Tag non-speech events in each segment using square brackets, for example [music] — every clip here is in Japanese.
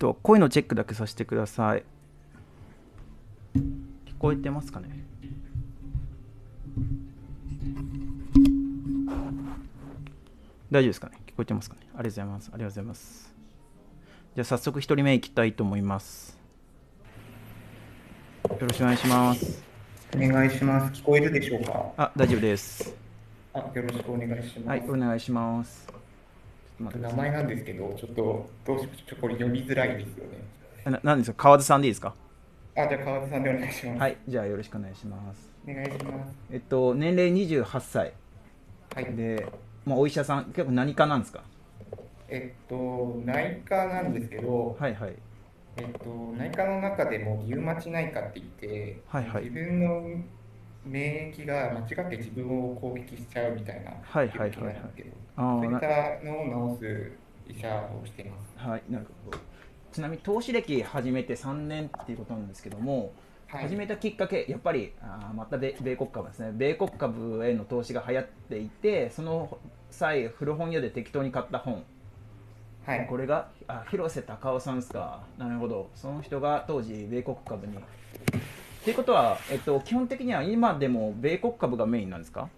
と、声のチェックだけさせてください。聞こえてますかね？大丈夫ですかね？聞こえてますかね？ありがとうございます。ありがとうございます。じゃあ早速1人目いきたいと思います。よろしくお願いします。お願いします。聞こえるでしょうか？あ、大丈夫です。あよろしくお願いします。はい、お願いします。ちょっと待ってください名前なんですけど、ちょっと、どうしちょこれ読みづらいですよね。あな。なんですか川津さんでいいですか？あ、じゃあ川田さんでお願いします。はい、じゃあよろしくお願いします。お願いします。えっと、年齢28歳はい。で、まあ、お医者さん、結構何科なんですか？えっと、内科なんですけど、はいはい。えっと、内科の中でもリウマチ内科って言って、はいはい自分の免疫が間違って自分を攻撃しちゃうみたいなはいはいはいはいそういったのを治す医者をしています。はい、なるほど。ちなみに投資歴始めて3年っていうことなんですけども、はい始めたきっかけ、やっぱりあーまた米米国株ですね、米国株への投資が流行っていて、その際、古本屋で適当に買った本、はい。これがあ広瀬隆夫さんですか、なるほど、その人が当時、米国株に。ということは、えっと、基本的には今でも米国株がメインなんですか？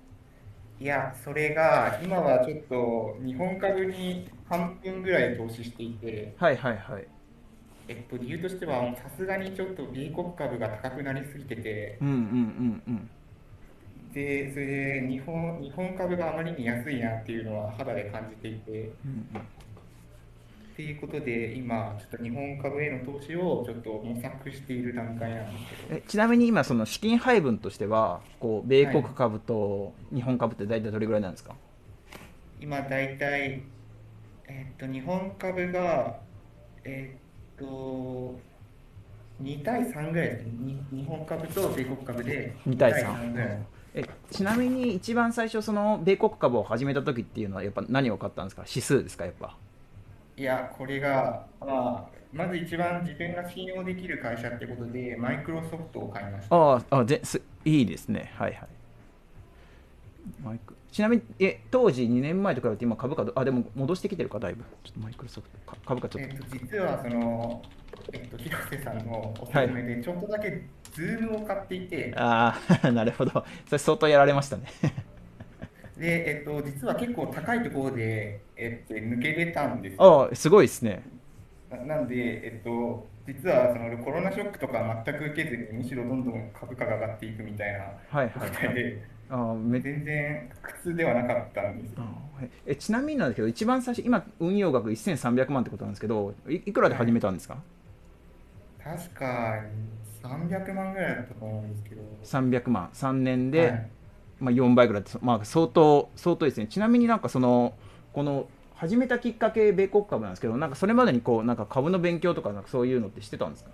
いや、それが今はちょっと日本株に半分ぐらい投資していて、はいはいはい。えっと、理由としてはさすがにちょっと米国株が高くなりすぎてて、うんうんうんうん。で、それで日本日本株があまりに安いなっていうのは肌で感じていて、うんうんっていうことで今ちょっと日本株への投資をちょっと模索している段階なんですけど、えちなみに今、その資金配分としては、こう米国株と日本株って大体どれぐらいなんですか、今だいたい、えっと、日本株が、えっと、2対3ぐらいです日本株と米国株で。2対2 3ぐらい。えちなみに一番最初、その米国株を始めた時っていうのは、やっぱ何を買ったんですか、指数ですか、やっぱ。いや、これが、まあ、まず一番自分が信用できる会社ってことで、マイクロソフトを買いました。あああです、いいですね、はいはい。マイクちなみにえ当時2年前と比べて今株価どあでも戻してきてるかだいぶ。ちょっとマイクロソフトか株価ちょっと、えっと、実はその、えっと、広瀬さんのおすすめで、ちょっとだけズームを買っていて、ああ [laughs] なるほど。それ相当やられましたねで、えっと、実は結構高いところで、えっと、抜けれたんですよ。ああすごいですね。ななんで、えっと、実はそのコロナショックとか全く受けずに、むしろどんどん株価が上がっていくみたいなはい状はいはい。態で、ああめ全然苦痛ではなかったんですえちなみになんですけど一番最初今運用額1300万ってことなんですけどいいくらで始めたんですか、確か300万ぐらいだったと思うんですけど、300万。3年で、はいまあ、4倍ぐらいって、まあ、相当相当ですね。ちなみになんかそのこの始めたきっかけ米国株なんですけどなんかそれまでにこうなんか株の勉強とかなんかそういうのってしてたんですか？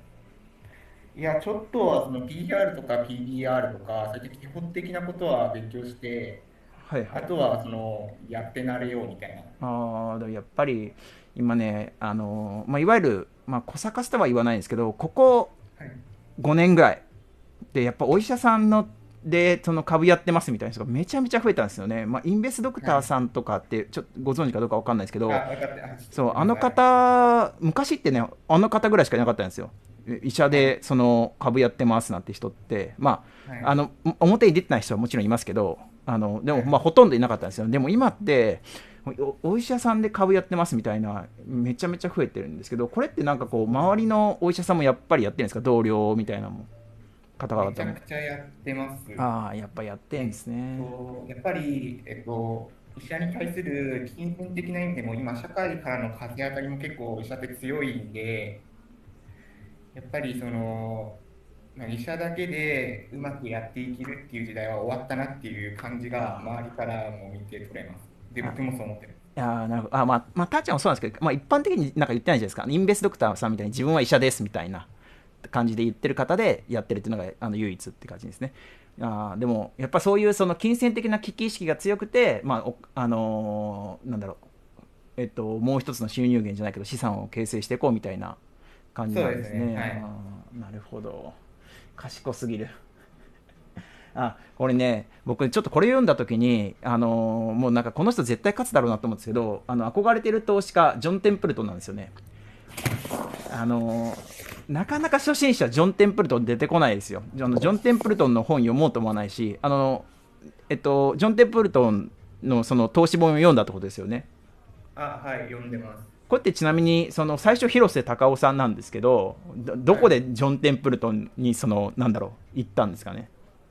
いや、ちょっとはその PR とか PDR とか、そういった基本的なことは勉強して、はい。はいあとはそのやってなれようみたいな。あーでもやっぱり今ねあのー、まあ、いわゆる、まあ、小賢さとは言わないんですけどここはい。5年ぐらいでやっぱお医者さんのでその株やってますみたいな人がめちゃめちゃ増えたんですよね、まあ、インベスドクターさんとかってちょっとご存知かどうかわかんないですけど、そうあのはい。方、昔ってね、あの方ぐらいしかいなかったんですよ、医者でその株やってますなんて人って、まあ、はい。あの表に出てない人はもちろんいますけど、あのでも、はい。まあ、ほとんどいなかったんですよ、でも今ってお、お医者さんで株やってますみたいな、めちゃめちゃ増えてるんですけど、これってなんかこう、周りのお医者さんもやっぱりやってるんですか、同僚みたいなのも方々も。めちゃく。ちゃやってます。ああ、やっぱやってんですね。やっぱり、えっと、医者に対する金銭的な意味でも今社会からの風当たりも結構医者って強いんでやっぱりその、まあ、医者だけでうまくやっていけるっていう時代は終わったなっていう感じが周りからも見て取れます。で僕もそう思ってる。いやーなるほど。あまあ、まあ、たーちゃんもそうなんですけど、まあ、一般的になんか言ってないじゃないですか、インベスドクターさんみたいに自分は医者ですみたいな感じで言ってる方でやってるっていうのがあの唯一って感じですね。あーでも、やっぱそういうその金銭的な危機意識が強くて、まあおあのーなんだろう、えっと、もう一つの収入源じゃないけど、資産を形成していこうみたいな感じなんですね。すねはいなるほど、賢すぎる。[laughs] あこれね、僕、ちょっとこれ読んだときに、あのーもうなんかこの人絶対勝つだろうなと思うんですけど、あの憧れてる投資家、ジョン・テンプルトンなんですよね。あのなかなか初心者ジョン・テンプルトン出てこないですよ。ジョンジョン・テンプルトンの本読もうと思わないしあのえっとジョン・テンプルトンのその投資本を読んだってことですよね。あはい読んでます。これってちなみにその最初広瀬隆夫さんなんですけどどどこでジョン・テンプルトンにそのなんだろう行ったんですかね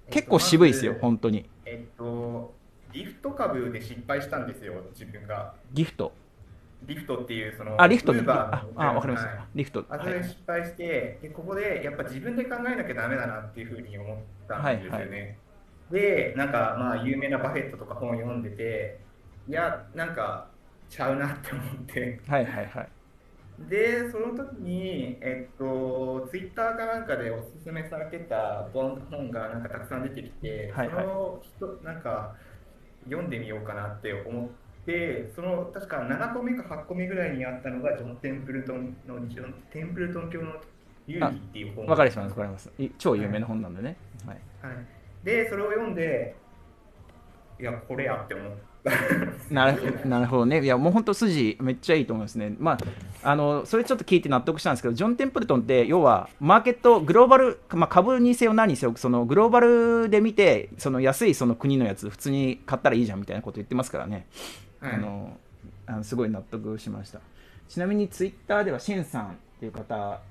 結構渋いですよ、えっと本当に。えっとリフト株で失敗したんですよ自分が。ギフトリフトっていうそのあリフトね Uber あわかりました、はい。リフト。あそれで失敗して、でここでやっぱ自分で考えなきゃダメだなっていうふうに思ったんですよね。はいはで、なんかまあ有名なバフェットとか本読んでて、いや、なんかちゃうなって思って、はいはいはい。で、その時に、えっと、ツイッターかなんかでおすすめされてた本本がなんかたくさん出てきて、はいはい。その人、なんか読んでみようかなって思って、その確か7個目か8個目ぐらいにあったのが、ジョン・テンプルトンのジョンテンプルトン教の遊戯っていう本。わかりますわかります。い超有名な本なんでね、はい、はい、で、それを読んで、いや、これやって思った。[laughs] なるほどなるほどね。いやもう本当筋めっちゃいいと思いますね。まああのそれちょっと聞いて納得したんですけどジョン・テンプルトンって要はマーケットグローバル、まあ、株にせよ何にせよそのグローバルで見てその安いその国のやつ普通に買ったらいいじゃんみたいなこと言ってますからねはい。あのあのすごい納得しました。ちなみにツイッターではシェンさんっていう方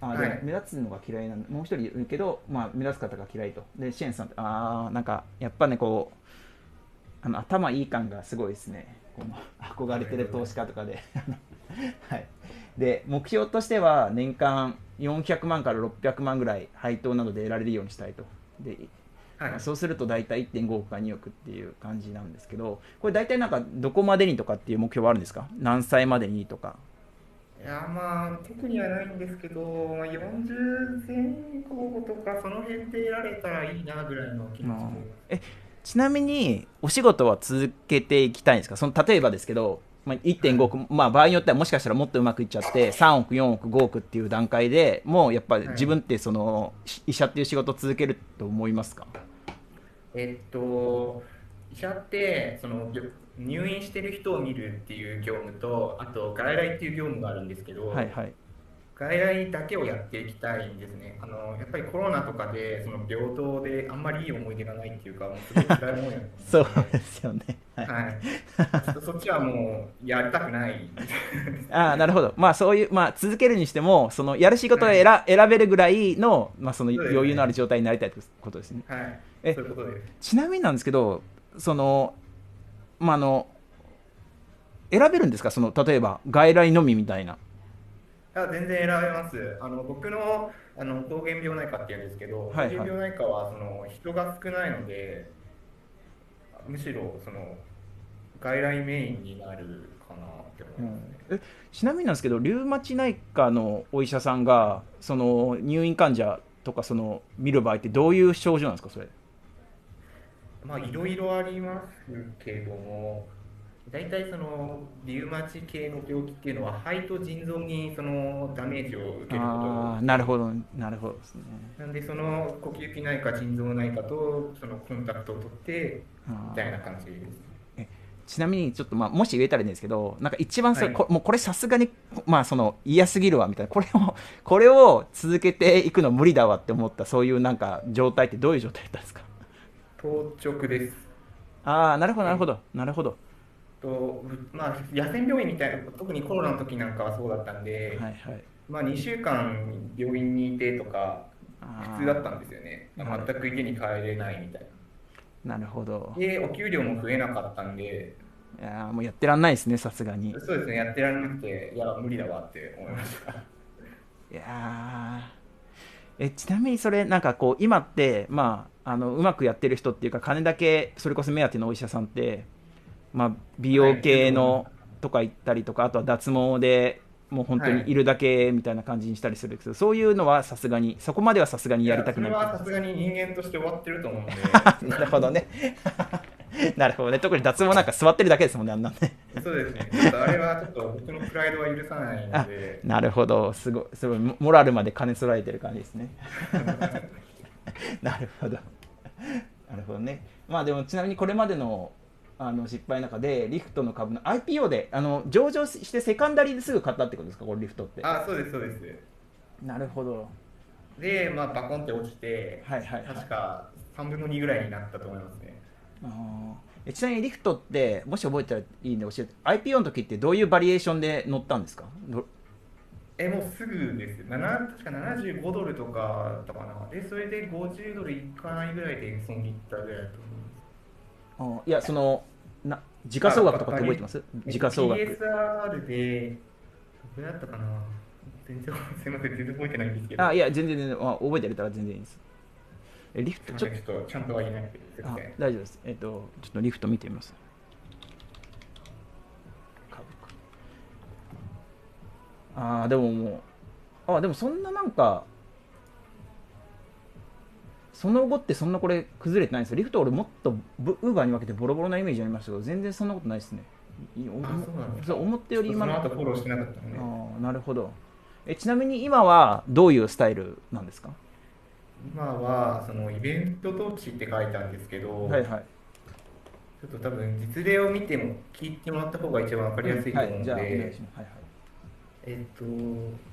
あではい。目立つのが嫌いなのもう一人いるけど、まあ、目立つ方が嫌いと。でシェンさんってああなんかやっぱねこうあの頭いい感がすごいですね。この憧れてる投資家とかで。[laughs] はい。で目標としては年間400万から600万ぐらい配当などで得られるようにしたいと。ではい。まあそうすると大体1.5億か2億っていう感じなんですけど、これ大体なんかどこまでにとかっていう目標はあるんですか？何歳までにとか。いやまあ特にはないんですけど、まあ、40前後とかその辺で得られたらいいなぐらいの気持ちで、えちなみにお仕事は続けていきたいんですか？その例えばですけど、まあ、1.5億、まあ、場合によってはもしかしたらもっとうまくいっちゃって3億4億5億っていう段階でもうやっぱり自分ってその、し医者っていう仕事を続けると思いますか？えっと医者ってその入院してる人を見るっていう業務とあと外来っていう業務があるんですけど、はいはい外来だけをやっていきたいんですね。あのやっぱりコロナとかでその病棟であんまりいい思い出がないっていうか、もうすごい辛い思いなんです [laughs] そうですよね、はいはい。そっちはもうやりたくない。[laughs] ああなるほど、まあ、そういう、まあ、続けるにしてもそのやる仕事を選,、選べるぐらいの,、まあその余裕のある状態になりたいということですね。はい。えそういうことです。ちなみになんですけどその、まあ、あの選べるんですか？その例えば外来のみみたいな。あ全然選べます。あの僕のあの膠原病内科っていうんですけど、はいはい膠原病内科はその人が少ないので、むしろその外来メインになるかなって思いますね。えちなみになんですけどリウマチ内科のお医者さんがその入院患者とかその見る場合ってどういう症状なんですか？それまあいろいろありますけども、大体そのリウマチ系の病気っていうのは肺と腎臓にそのダメージを受けることなるほどなるほどですね。なんでその呼吸器内科、腎臓内科とそのコンタクトを取ってみたいな感じです。ちなみにちょっとまあもし言えたらいいんですけどなんか一番それ、はい。こもうこれさすがにまあその嫌すぎるわみたいな。これを [laughs] これを続けていくの無理だわって思ったそういうなんか状態ってどういう状態だったんですか？当直です。ああなるほどなるほどなるほどとまあ、野戦病院みたいな、特にコロナの時なんかはそうだったんで、はいはいまあ、2週間病院にいてとか、普通だったんですよね。はい全く家に帰れないみたいなるほどな。で、お給料も増えなかったんで、いやーもうやってらんないですねさすがにそうですね、やってられなくて、いや、無理だわって思いました。いやーえちなみにそれなんかこう今ってまああのうまくやってる人っていうか金だけそれこそ目当てのお医者さんって、まあ、美容系のとか行ったりとかあとは脱毛でもう本当にい。るだけみたいな感じにしたりするけど、そういうのはさすがにそこまではさすがにやりたくない。やそれはさすがに人間として終わってると思うんで、[laughs] なるほどね。[laughs] なるほどね。特に脱毛なんか座ってるだけですもんねあんなんね。そうですね、ちょっとあれはちょっと僕のプライドは許さないので、なるほど。すごいすごい。モモラルまで兼ね備えてる感じですね [laughs] [laughs] なるほど。なるほどね。まあでもちなみにこれまでのあの失敗の中でリフトの株の IPO であの上場してセカンダリーですぐ買ったってことですか？これリフトって。あそうですそうです。なるほど。でまあバコンって落ちて、はいはい、はい、確か3分の2ぐらいになったと思いますね。あえちなみにリフトってもし覚えたらいいんで教えて IPO の時ってどういうバリエーションで乗ったんですか？えもうすぐです7確か75ドルとかだったかな。でそれで50ドルいかないぐらいで損切ったぐらいだと思います。あいやそのな時価総額とかって覚えてます？時価総額。TSR でどれだったかな。全然すみません全然覚えてないんですけど。あいや全然全然あ覚えてれたら全然いいです。えリフトちょっとちゃんとは言えなくてあ大丈夫です。えっとちょっとリフト見てみますああでももうあでもそんななんかその後ってそんなこれ崩れてないんですよ。リフト俺もっとウーバーに分けてボロボロなイメージありましたけど全然そんなことないですね。そう思ったより今の後フォローしてなかったね。あなるほど。えちなみに今はどういうスタイルなんですか？今はそのイベント統治って書いたんですけど、はいはい、ちょっと多分実例を見ても聞いてもらった方が一番分かりやすいと思うので、うんはい。はいはいえっと、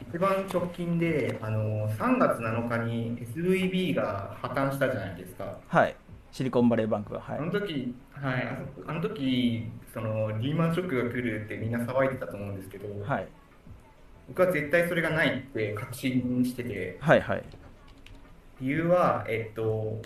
一番直近であの3月7日に SVB が破綻したじゃないですか。はい。シリコンバレーバンクは、はい、あの時、はい、あの時そのリーマンショックが来るってみんな騒いでたと思うんですけど、はい、僕は絶対それがないって確信してて、はいはい、理由は、えっと、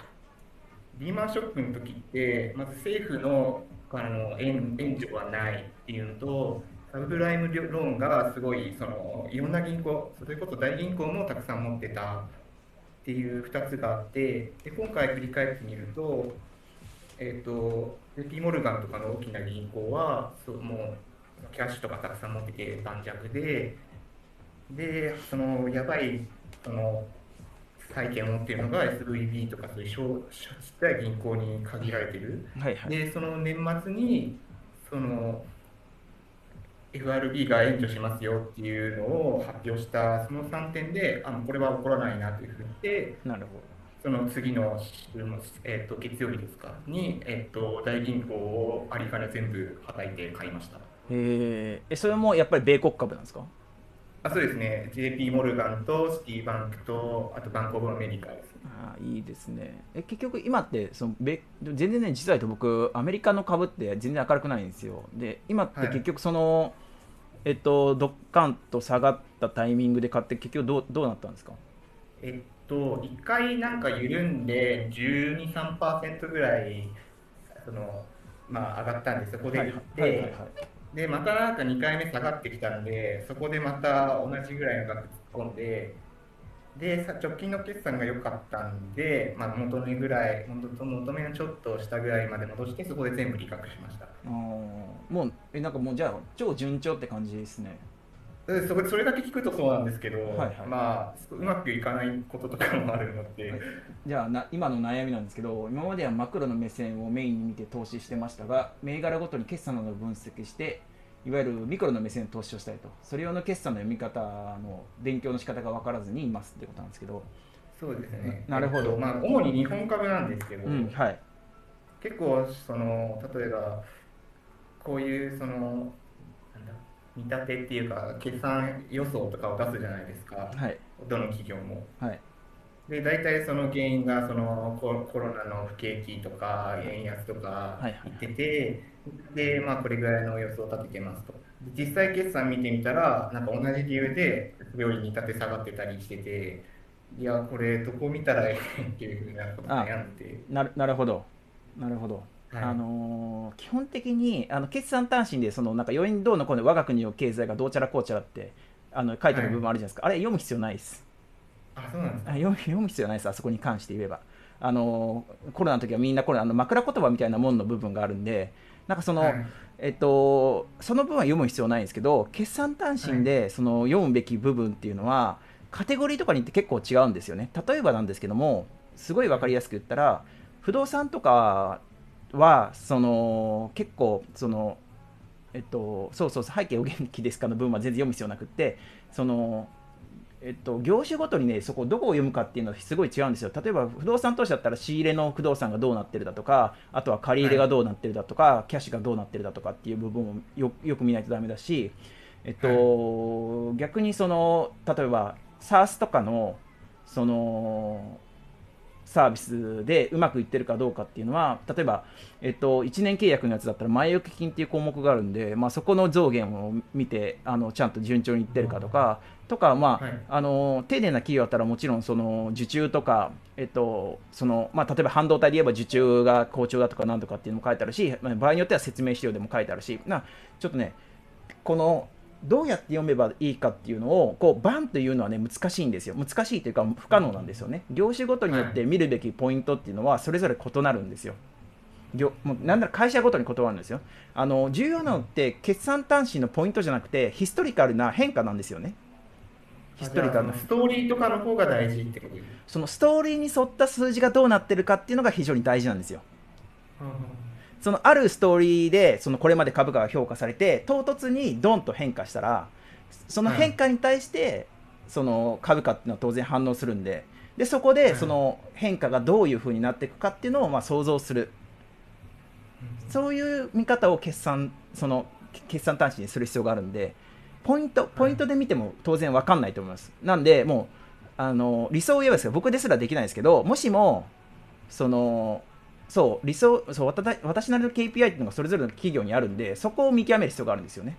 リーマンショックの時って、まず政府のあの援援助はないっていうのと、サブプライムローンがすごいそのいろんな銀行、それこそ大銀行もたくさん持ってたっていう2つがあって、で今回振り返ってみると、えっ、と、JP モルガンとかの大きな銀行は、そうもうキャッシュとかたくさん持ってて盤石で、で、そのやばいその債権を持っているのが SVB とかそういう小ちっちゃい銀行に限られてる、はいはい、でその年末にその FRB が援助しますよっていうのを発表したその3点であのこれは起こらないなというふうにでなるほど。その次の、えーと、月曜日ですかに、えーと、大銀行を有り金全部はたいて買いました。へえそれもやっぱり米国株なんですか？あそうですね、JP モルガンとシティバンクと、あとバンコブアメリカです、ね、あいいですね。え結局、今ってそのべ、全然ね、実は言うと僕、アメリカの株って全然明るくないんですよ。で、今って結局、その、はい、えっと、ドッカンと下がったタイミングで買って、結局どう、どうなったんですか？えっと、1回なんか緩んで、12、3%ぐらい、その、まあ、上がったんで、そこで売って、はいはいはいはい。で、またなんか2回目下がってきたんで、そこでまた同じぐらいの額突っ込んで、で、直近の決算が良かったんで、まあ、元値ぐらい、元元値のちょっと下ぐらいまで戻して、そこで全部利確しました。あもう、え、なんかもうじゃあ、超順調って感じですね。そこそれだけ聞くとそうなんですけど、はいはい、まあ、うまくいかないこととかもあるので、じゃあな今の悩みなんですけど今まではマクロの目線をメインに見て投資してましたが銘柄ごとに決算などを分析していわゆるミクロの目線で投資をしたいとそれ用の決算の読み方の勉強の仕方が分からずにいますってことなんですけど。そうですね。なるほど、えっと、まあ、主に日本株なんですけど、うんはい、結構その例えばこういうその見立てっていうか決算予想とかを出すじゃないですか、はい、どの企業も。はい。で大体その原因がそのコロナの不景気とか円安とか言ってて、でまあこれぐらいの予想を立ててますと。実際決算見てみたらなんか同じ理由で料理に立て下がってたりしてていやこれどこ見たらいいっていうふうなこと悩んで。なるなるほど。なるほど。はい、あのー、基本的にあの決算単身でそのなんか要因どうのこうの我が国の経済がどうちゃらこうちゃらってあの書いてある部分あるじゃないですか、はい、あれ読む必要ないです。あそうなんですか。読む必要ないです、あそこに関して言えば。あのー、コロナの時はみんなこれあの枕言葉みたいなもんの部分があるんで、なんかその、はい、えっと、その部分は読む必要ないんですけど、決算単身でその読むべき部分っていうのは、カテゴリーとかによって結構違うんですよね。例えばなんですけども、すごい分かりやすく言ったら、不動産とかはその結構そのえっとそうそう背景お元気ですかの文は全然読む必要なくってそのえっと、業種ごとにね、そこどこを読むかっていうのはすごい違うんですよ。例えば不動産投資だったら仕入れの不動産がどうなってるだとか、あとは借り入れがどうなってるだとか、はい、キャッシュがどうなってるだとかっていう部分をよよく見ないとダメだし、えっと、はい、逆にその、例えば SARS とかの、その、サービスでうまくいってるかどうかっていうのは、例えば、えっと、1年契約のやつだったら前置き金っていう項目があるんで、まあ、そこの増減を見てあのちゃんと順調にいってるかとか、とか、まあ、はい、あの丁寧な企業だったらもちろんその受注とか、えっとそのまあ、例えば半導体で言えば受注が好調だとかなんとかっていうのも書いてあるし、まあ、場合によっては説明資料でも書いてあるしなちょっとねこのどうやって読めばいいかっていうのをこうバンというのはね難しいんですよ。難しいというか不可能なんですよね。業種ごとによって見るべきポイントっていうのはそれぞれ異なるんですよ。業もうなんなら会社ごとに異なるんですよ。あの重要なのって決算端子のポイントじゃなくてヒストリカルな変化なんですよね。ヒストリカルな。ストーリーとかの方が大事ってこと？そのストーリーに沿った数字がどうなってるかっていうのが非常に大事なんですよ、うんそのあるストーリーでそのこれまで株価が評価されて唐突にドンと変化したらその変化に対してその株価っていうのは当然反応するんででそこでその変化がどういうふうになっていくかっていうのをまあ想像する。そういう見方を決算その決算端子にする必要があるんでポイントポイントで見ても当然分かんないと思います。なんでもうあの理想を言えばですけど僕ですらできないですけどもしもそのそう理想そう私なりの KPI っていうのがそれぞれの企業にあるんでそこを見極める必要があるんですよね。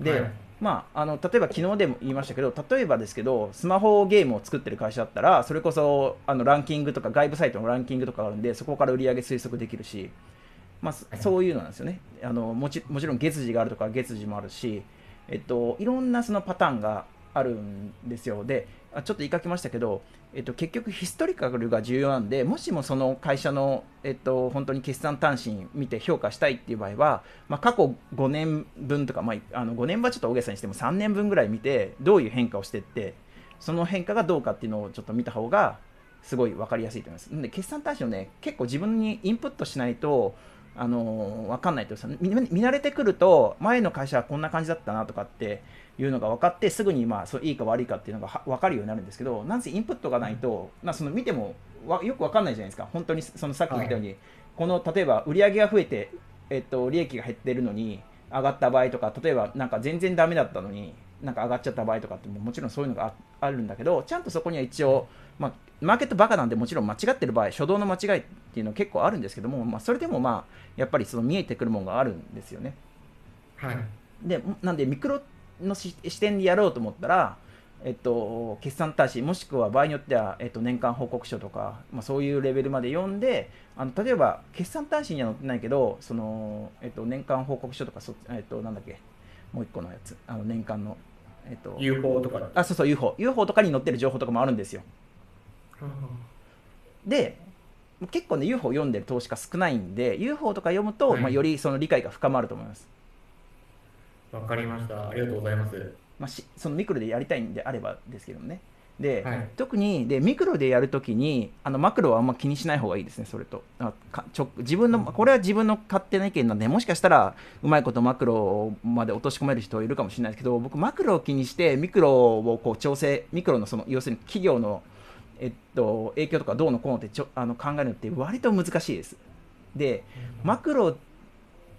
で、はい、まあ、あの例えば昨日でも言いましたけど例えばですけどスマホゲームを作ってる会社だったらそれこそあのランキングとか外部サイトのランキングとかあるんでそこから売り上げ推測できるし、まあ、そういうのなんですよね。あのもちもちろん月次があるとか月次もあるし、えっと、いろんなそのパターンがあるんですよ。でちょっと言いかけましたけど、えっと、結局ヒストリカルが重要なんでもしもその会社の、えっと、本当に決算単身見て評価したいっていう場合は、まあ、過去5年分とか、まあ、あの5年はちょっと大げさにしても3年分ぐらい見てどういう変化をしていってその変化がどうかっていうのをちょっと見た方がすごい分かりやすいと思います。で決算単身をね結構自分にインプットしないとあの分かんないと見慣れてくると前の会社はこんな感じだったなとかっていうのが分かってすぐにまあそういいか悪いかっていうのが分かるようになるんですけどなんせインプットがないと、まあ、その見てもよく分かんないじゃないですか。本当にそのさっき言ったように、はい、この例えば売り上げが増えて、えっと、利益が減ってるのに上がった場合とか例えばなんか全然ダメだったのになんか上がっちゃった場合とかってももちろんそういうのがあるんだけどちゃんとそこには一応、まあ、マーケットバカなんでもちろん間違ってる場合初動の間違いっていうのは結構あるんですけども、まあ、それでもまあやっぱりその見えてくるものがあるんですよね。はい、でなんでミクロの視点でやろうと思ったら、えっと、決算端子もしくは場合によっては、えっと、年間報告書とか、まあ、そういうレベルまで読んであの例えば決算端子には載ってないけどその、えっと、年間報告書とかそ、えっと、なんだっけもう一個のやつあの年間の、えっと、UFO とか。あそうそう UFO UFO とかに載ってる情報とかもあるんですよ。で結構ね UFO 読んでる投資家少ないんで UFO とか読むと、はい、まあ、よりその理解が深まると思いますわかりました。ありがとうございます。まあ、しそのミクロでやりたいんであればですけどもね。で、はい、特にでミクロでやるときにあのマクロはあんま気にしない方がいいですね、それと。あかちょ自分のこれは自分の勝手な意見なんで、もしかしたらうまいことマクロまで落とし込める人いるかもしれないですけど、僕、マクロを気にしてミクロをこう調整、ミクロのその要するに企業の、えっと、影響とかどうのこうのってちょあの考えるのって割と難しいです。で、マクロ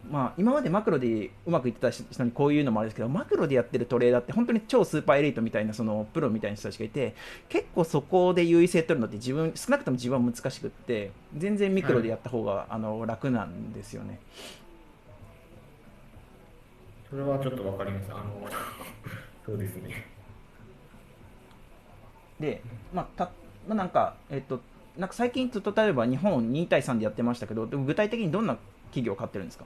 まあ、今までマクロでうまくいってた人にこういうのもあるんですけどマクロでやってるトレーダーって本当に超スーパーエリートみたいなそのプロみたいな人たちがいて結構そこで優位性取るのって自分少なくとも自分は難しくって全然ミクロでやった方が、はい、あの楽なんですよね。それはちょっとわかります。あの [laughs] そうですね。で、まあ、たまあ、なんか、えっと、なんか最近ずっと例えば日本2対3でやってましたけど、具体的にどんな企業を買ってるんですか？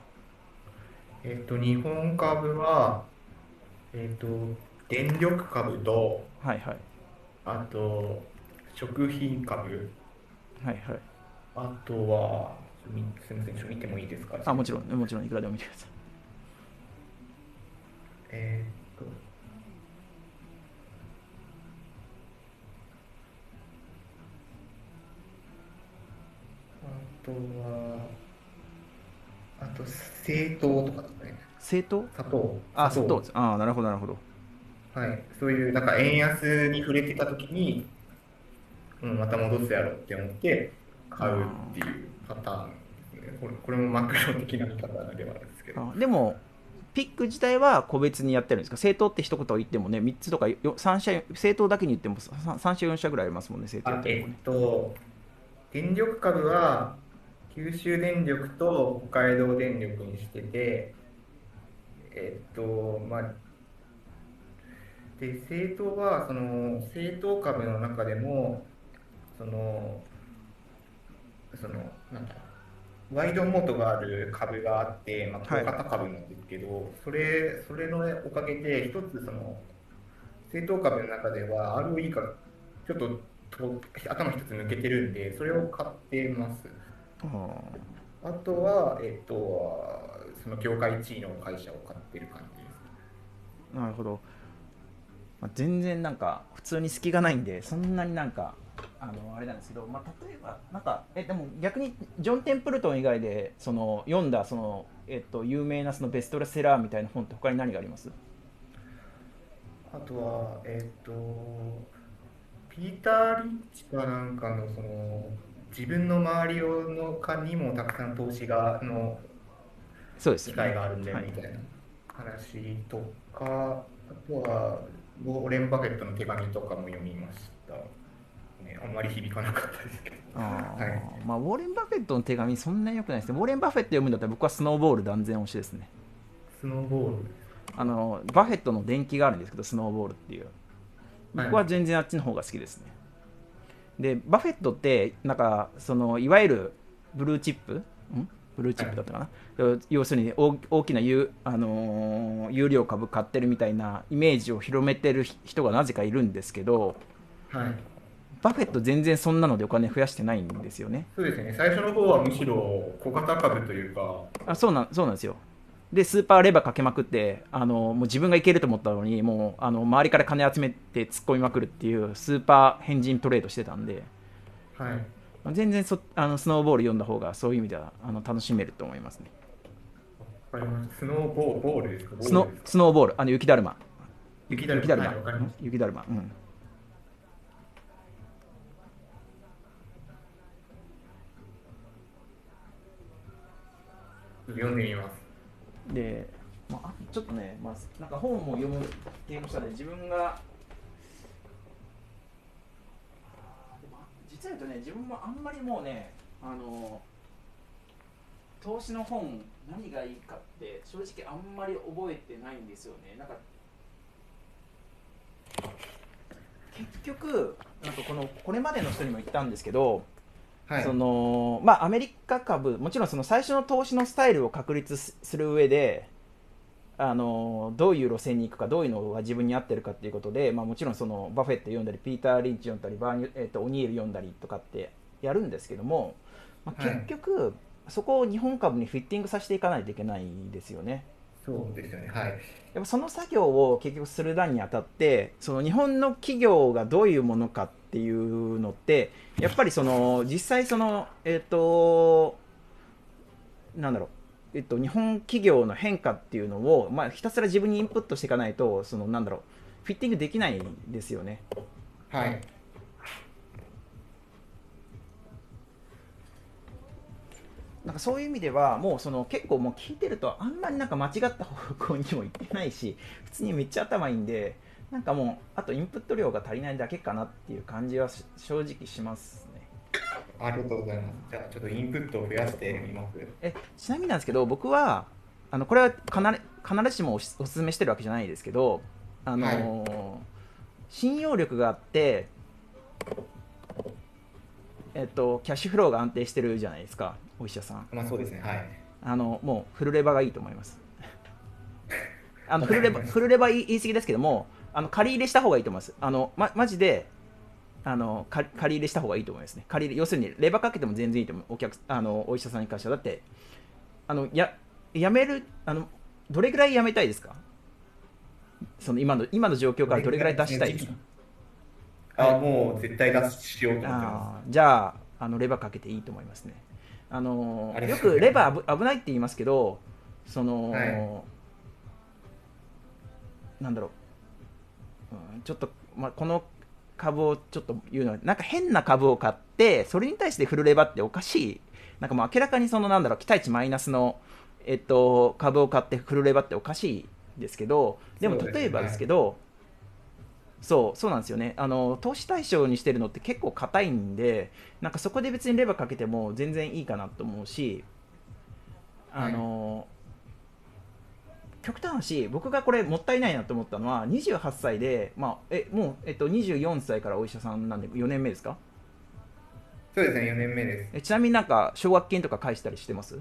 えっと、日本株は、えっと、電力株と、はいはい。あと、食品株、はいはい。あとは、みすみません、ちょっと見てもいいですか？あ、もちろん、もちろん、いくらでも見てください。えーっと、あとは、あと、政党とかですね。政党砂糖。あ、砂糖。ああ、なるほど、なるほど。はい、そういうなんか円安に触れてた時に、うん、また戻すやろって思って買うっていうパターンですね。これこれもマクロ的な見方ではあるんですけど。あでもピック自体は個別にやってるんですか？政党って一言言ってもね3つとかよ3社政党だけに言っても 3, 3社4社ぐらいありますもんね政党っってもねと、電力株は九州電力と北海道電力にしてて、えっと、まあ、で、政党は、その、政党株の中でも、その、その、なんだ、ワイドモードがある株があって、まあ、はい小型株なんですけど、それ、それのおかげで、一つ、その、政党株の中では ROE がちょっとと頭一つ抜けてるんで、それを買ってます。ああとは、えっと、その業界1位の会社を買ってる感じです。ーなるほど、まあ、全然なんか普通に隙がないんでそんなになんかあのあれなんですけど、まあ、例えばなんかえでも逆にジョン・テンプルトン以外でその読んだその、えっと、有名なそのベストセラーみたいな本って他に何があります？あとは、えっと、ピーター・リンチかなんかの、その、自分の周りをのかにもたくさん投資が、の機会があるんだよはいみたいな話とか、あとは、ウォーレン・バフェットの手紙とかも読みました。ね、あんまり響かなかったですけど。あーはいまあ、ウォーレン・バフェットの手紙そんなに良くないですね。ウォーレン・バフェット読むんだったら僕はスノーボール断然推しですね。スノーボール。あのバフェットの伝記があるんですけど、スノーボールっていう。はい僕は全然あっちの方が好きですね。で、バフェットって、なんか、そのいわゆるブルーチップ？ん？ブルーチップだったかな、要するに大大きな有,、あのー優良株買ってるみたいなイメージを広めてる人がなぜかいるんですけど、はい。バフェット全然そんなのでお金増やしてないんですよね。そうですね、最初の方はむしろ小型株というか、あそうなんそうなんですよ。で、スーパーレバーかけまくって、あのもう自分がいけると思ったのに、もうあの周りから金集めて突っ込みまくるっていうスーパー変人トレードしてたんで、はい。まあ全然そあのスノーボール読んだ方がそういう意味ではあの楽しめると思いますね。スノーボーボールですか？スノスノーボール、あの雪だるま。雪だるま雪だるま。はい雪だるま。うん。た読んでみます。で、まあ、ちょっとね、まあ、なんか本も読むっていうのしたら自分が、実は言うとね、自分もあんまりもうね、あの投資の本、何がいいかって、正直あんまり覚えてないんですよね。なんか結局、なんかこのこれまでの人にも言ったんですけど、はい。そのまあ、アメリカ株、もちろんその最初の投資のスタイルを確立すする上であの、どういう路線に行くか、どういうのが自分に合ってるかっていうことで、まあ、もちろんそのバフェット読んだり、ピーター・リンチ読んだり、バーニュえっとオニール読んだりとかってやるんですけども、まあ、はい結局、そこを日本株にフィッティングさせていかないといけないですよね。そうですよね。はい。やっぱその作業を結局する段にあたってその日本の企業がどういうものかっていうのってやっぱりその実際そのえっ、となんだろう、えっと、日本企業の変化っていうのを、まあ、ひたすら自分にインプットしていかないとそのなんだろうフィッティングできないんですよね。はい。なんかそういう意味ではもうその結構もう聞いてるとあんまりなんか間違った方向にも行ってないし普通にめっちゃ頭いいんでなんかもうあとインプット量が足りないだけかなっていう感じはし正直しますねありがとうございます。じゃあ、ちょっとインプットを増やしてみます。えちなみになんですけど僕はあのこれは必必ずしもおしおすすめしてるわけじゃないですけどあのー信用力があってえっとキャッシュフローが安定してるじゃないですかお医者さんまあ、そうですね。はい。あのもうフルレバがいいと思います。[laughs] あのフルレバフルレバ言い過ぎですけども、あの借り入れした方がいいと思います。あのまマジであの借借り入れした方がいいと思いますね。借り入れ要するにレバーかけても全然いいと思う。お客あのお医者さんに関してはだってあのややめるあのどれぐらいやめたいですか？その今の今の状況からどれぐらい出したいですか？あ、もう絶対脱出しようと思ってまあーじゃああのレバーかけていいと思いますね。あのよくレバー危危ないって言いますけど、その、はい。なんだろう。うんちょっと、まあ、この株をちょっと言うのはなんか変な株を買ってそれに対してフルレバっておかしい。なんかもう明らかにそのなんだろう期待値マイナスの、えっと、株を買ってフルレバっておかしいですけどでも例えばですけどそうそうなんですよね。あの投資対象にしてるのって結構硬いんでなんかそこで別にレバーかけても全然いいかなと思うしあの、極端な話僕がこれもったいないなと思ったのは28歳で、まあ、えもう、えっと、24歳からお医者さんなんで4年目ですか？そうですね、4年目です。えちなみになんか奨学金とか返したりしてます？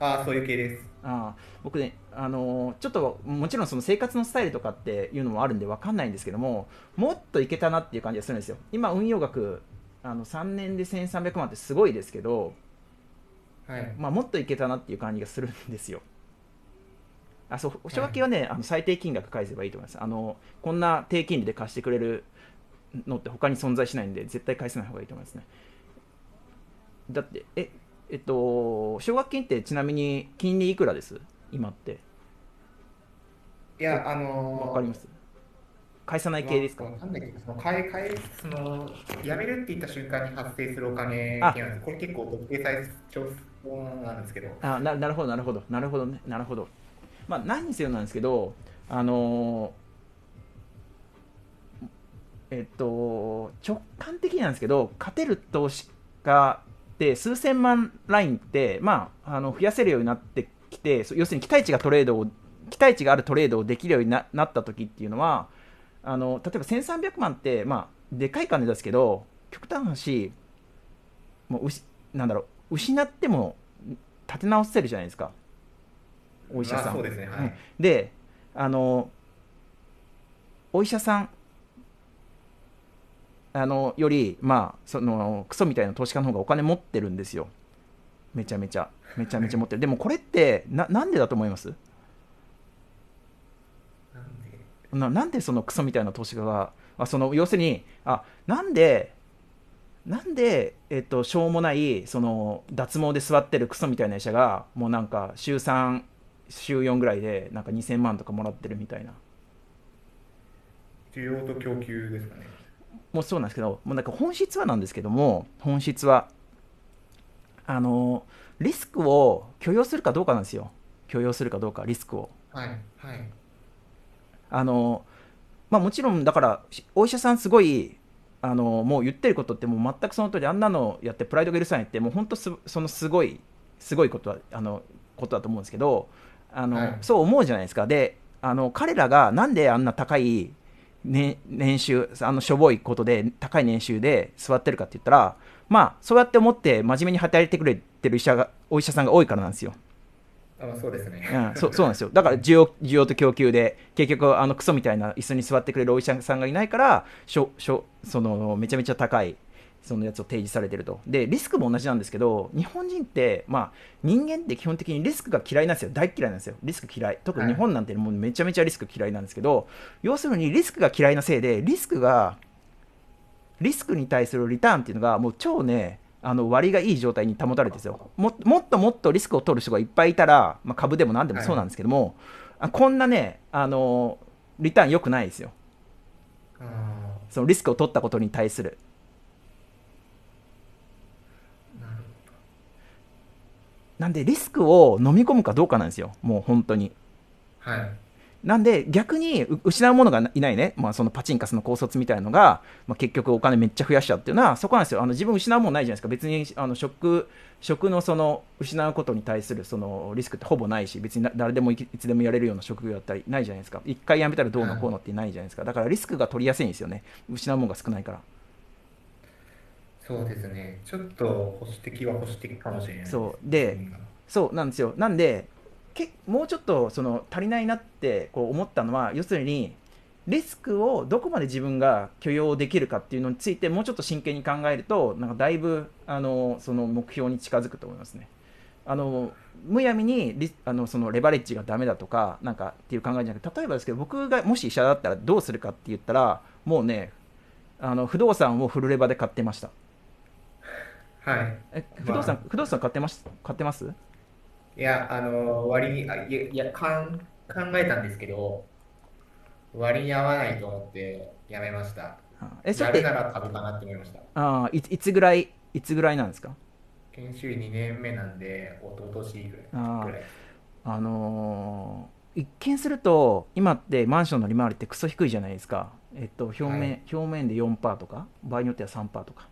ああ、そういう系です。あー僕ね、あのーちょっともちろんその生活のスタイルとかっていうのもあるんで分かんないんですけどももっといけたなっていう感じがするんですよ。今運用学あの3年で1300万ってすごいですけど、はい。まあ、もっといけたなっていう感じがするんですよ。あそう奨学金はね、あの最低金額返せばいいと思います。あのこんな低金利で貸してくれるのって他に存在しないんで絶対返さない方がいいと思いますね。だってええっと奨学金ってちなみに金利いくらです？今って。いや、あのーわかります？返さない系ですか、まあなんだっけ、その買い、買い、その、辞めるって言った瞬間に発生するお金。これ結構特定され調査なんですけど。あななるほどなるほど。なるほどね。なるほど。まあ何にせよなんですけどあのーえっと直感的になんですけど勝てる投資家って数千万ラインってまああの増やせるようになってきてそ要するに期待値がトレードを期待値があるトレードをできるようにななった時っていうのはあの例えば1300万ってまあでかい金ですけど極端な話もううしなんだろう失っても立て直せるじゃないですか。お医者さん、まあそうですね。はい。うん。であのお医者さんあのよりまあそのクソみたいな投資家の方がお金持ってるんですよ。めちゃめちゃ。めちゃめちゃ持ってる。でもこれってななんでだと思います？なんで？ななんでそのクソみたいな投資家があその要するにあなんでなんで、えっと、しょうもないその脱毛で座ってるクソみたいな医者がもうなんか週3週4ぐらいでなんか2000万とかもらってるみたいな。需要と供給ですかね。もうそうなんですけどもうなんか本質はなんですけども本質はあのリスクを許容するかどうかなんですよ許容するかどうかリスクをはい。はい。あのまあ、もちろんだからしお医者さんすごいあのもう言ってることってもう全くその通りあんなのやってプライドが許さないってもう本当すそのすごいすごいことはあのことだと思うんですけどあの、はいそう思うじゃないですかであの彼らがなんであんな高い、ね、年収あのしょぼいことで高い年収で座ってるかって言ったらまあそうやって思って真面目に働いてくれてる医者がお医者さんが多いからなんですよ。あまあそうですね。うん、そそうなんですよだから需要需要と供給で結局あのクソみたいな椅子に座ってくれるお医者さんがいないからしょしょそのめちゃめちゃ高いそのやつを提示されてると。でリスクも同じなんですけど日本人って、まあ、人間って基本的にリスクが嫌いなんですよ。大嫌いなんですよ。リスク嫌い。特に日本なんてもうめちゃめちゃリスク嫌いなんですけど、要するにリスクが嫌いなせいでリスクがリスクに対するリターンっていうのがもう超ねあの割がいい状態に保たれてるんですよ。ももっともっとリスクを取る人がいっぱいいたら、まあ、株でも何でもそうなんですけども、あこんなねあのリターン良くないですよ。あそのリスクを取ったことに対するーなるなんでリスクを飲み込むかどうかなんですよ。もう本当に。はい。なんで逆にう失うものがいないね、まあ、そのパチンカスの高卒みたいなのが、まあ、結局お金めっちゃ増やしちゃうっていうのはそこなんですよ。あの自分失うものないじゃないですか。別にあの職職のその失うことに対するそのリスクってほぼないし別にな誰でもいつでもやれるような職業だったりないじゃないですか。一回辞めたらどうのこうのってないじゃないですか。だからリスクが取りやすいんですよね。失うものが少ないからそうですね。ちょっと保守的は保守的かもしれないです。そうでうんそうなんですよなんでけもうちょっとその足りないなってこう思ったのは要するにリスクをどこまで自分が許容できるかっていうのについてもうちょっと真剣に考えるとなんかだいぶあのその目標に近づくと思いますね。あのむやみにリあのそのレバレッジがダメだとかなんかっていう考えじゃなくて例えばですけど僕がもし医者だったらどうするかって言ったらもうねあの不動産をフルレバで買ってました。はい。え不動産、ま不動産買ってます？買ってます？いや、あの、割に、あいや、いやかん考えたんですけど、割に合わないと思ってやめました。やえそれってるなら株かなって思いました。あーいつぐらいいつぐらいなんですか？研修医2年目なんで、一昨年ぐらい。ぐらいあのー一見すると今ってマンションの利回りってクソ低いじゃないですか、えっと、表面、はい表面で4%とか場合によっては3%とか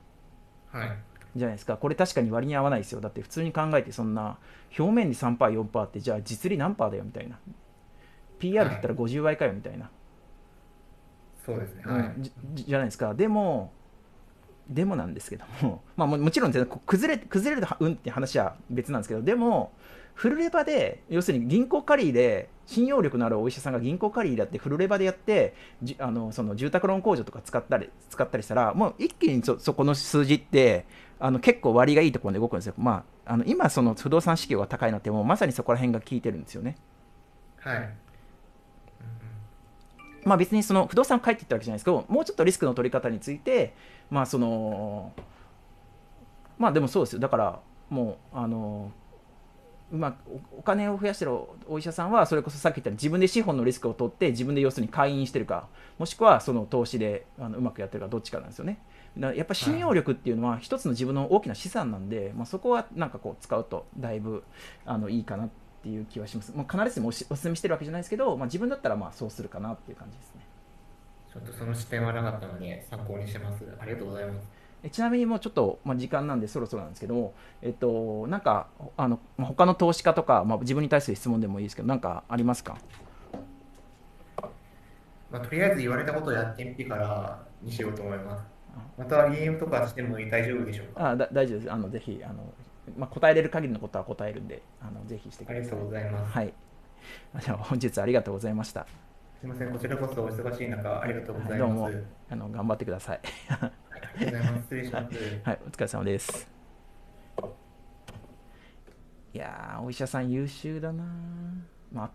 はい。じゃないですか。これ確かに割に合わないですよ。だって普通に考えてそんな表面で 3%4% ってじゃあ実利何パーだよみたいな。PR だったら50倍かよみたいな、そうですね。うん。はい。じじじゃないですか。でもでもなんですけども、[laughs] まあ、ももちろん崩れ崩れるうんって話は別なんですけどでもフルレバで要するに銀行借りで信用力のあるお医者さんが銀行借りだってフルレバでやってじあのその住宅ローン控除とか使ったり使ったりしたらもう一気にそそこの数字ってあの結構割がいいところで動くんですよ、まあ、あの今その不動産市況が高いのってもうまさにそこら辺が効いてるんですよね。はい。まあ、別にその不動産を書いていったわけじゃないですけど、もうちょっとリスクの取り方について、まあそのまあでもそうですよ、だからもう、あのまあ、お金を増やしてるお医者さんは、それこそさっき言ったように自分で資本のリスクを取って、自分で要するに会員してるか、もしくはその投資であのうまくやってるか、どっちかなんですよね。だからやっぱ信用力っていうのは、一つの自分の大きな資産なんで、まあ、そこはなんかこう使うと、だいぶあのいいかなっていう気はします。まあ、必ずしもおしお勧めしてるわけじゃないですけど、まあ、自分だったらまあそうするかなっていう感じですね。ちょっとその視点はなかったので、参考にしてます。ありがとうございます。えちなみにもうちょっと、まあ、時間なんでそろそろなんですけども、えっと、なんかあのまあ他の投資家とか、まあ、自分に対する質問でもいいですけど、なんかありますか？まあ、とりあえず言われたことをやってみてからにしようと思います。またゲームとかしても大丈夫でしょうか？あだ大丈夫です。あのぜひあの、まあ、答えれる限りのことは答えるんで、あのぜひしてください。ありがとうございます。はい。[laughs] じゃあ本日はありがとうございました。すみません、こちらこそお忙しい中、ありがとうございどうもます。あの頑張ってください。[laughs] はい、お疲れ様です。いやー、お医者さん優秀だなまあ、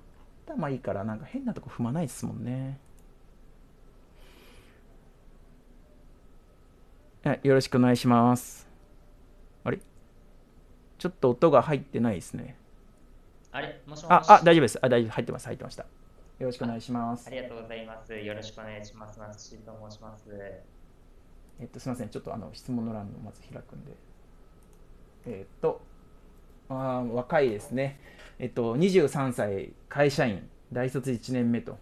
頭いいから、なんか変なとこ踏まないですもんね。はいよろしくお願いします。あれ？ちょっと音が入ってないですね。あれ？もしもし？あ、あ、大丈夫です。あ、大丈夫。入ってます。入ってました。よろしくお願いしますあ。りがとうございます。よろしくお願いします。松重と申します。えっと、すみません。ちょっとあの質問の欄をまず開くんで。えっと、あー若いですね。えっと、23歳、会社員、大卒1年目と。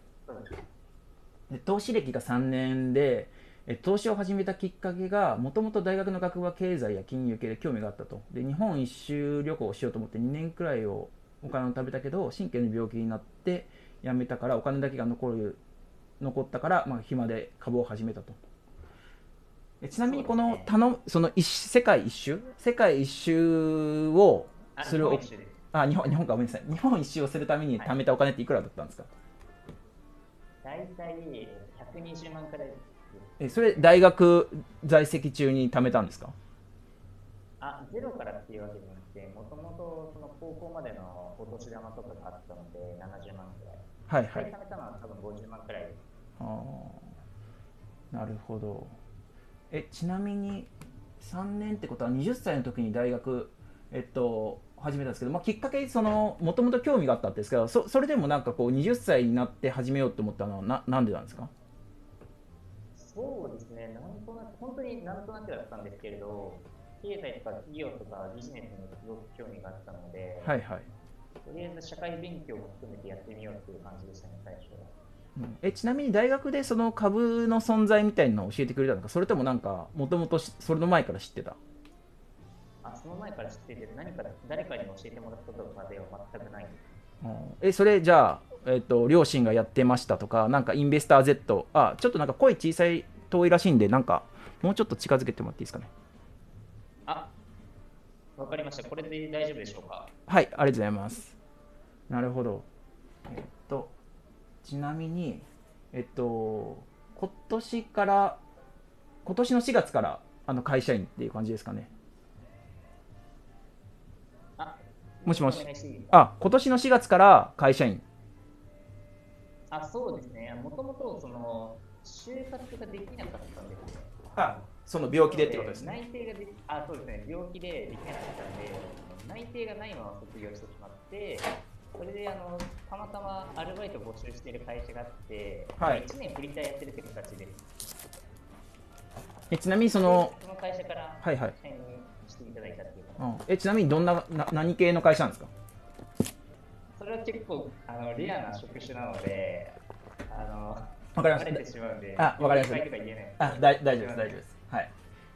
で投資歴が3年で、え投資を始めたきっかけが、もともと大学の学部は経済や金融系で興味があったと。で、日本一周旅行をしようと思って2年くらいをお金を食べたけど、神経の病気になって辞めたから、お金だけが残る残ったから、まあ、暇で株を始めたと。えちなみにこの頼むその一世界一周？世界一周をあするあ日本日本かごめんなさい。日本一周をするために貯めたお金っていくらだったんですか、大体120万くらいです。えそれ大学在籍中に貯めたんですか？あ、ゼロからっていうわけじゃなくて、もともとその高校までのお年玉とかがあったので、70万くらい。はいはい。貯めたのは多分50万くらいです。あー。なるほどえちなみに3年ってことは20歳の時に大学えっと始めたんですけど、まあ、きっかけそのもともと興味があったんですけどそそれでもなんかこう20歳になって始めようと思ったのはななんでなんですか？そうですね、なんとなく、本当になんとなくだったんですけれど、経済とか企業とかビジネスにすごく興味があったので、はいはい、とりあえず社会勉強も含めてやってみようっていう感じでしたね、最初は。うん。えちなみに大学でその株の存在みたいなのを教えてくれたのか？それともなんかもともとそれの前から知ってた？あその前から知ってて、何か誰かに教えてもらったことかでは全くない。うん。えそれじゃあ、えっと両親がやってましたとかなんかインベスター Z あちょっとなんか声小さい遠いらしいんでなんかもうちょっと近づけてもらっていいですかね？あ、わかりました。これで大丈夫でしょうか？はいありがとうございます。なるほど。えっとちなみにえっと今年から今年の4月からあの会社員っていう感じですかねあ、もしもしあ今年の4月から会社員あ、そうですね。もともとその就活ができなかったんですよ。あその病気でってことですね内定ができあ、そうですね。病気でできなかったんで、内定がないまま卒業してしまって、それであのたまたまアルバイト募集している会社があって、はい。1年フリーターやってるって形で。す。えちなみにその、その会社からはいはい。社員にしていただいたっていう。か、うん。えちなみにどんなな何系の会社なんですか？それは結構あのレアな職種なので、あのわかりました。バレてしまうんで、あわかりました。いっぱいとか言えない。あ大大丈夫です大丈夫です。はい。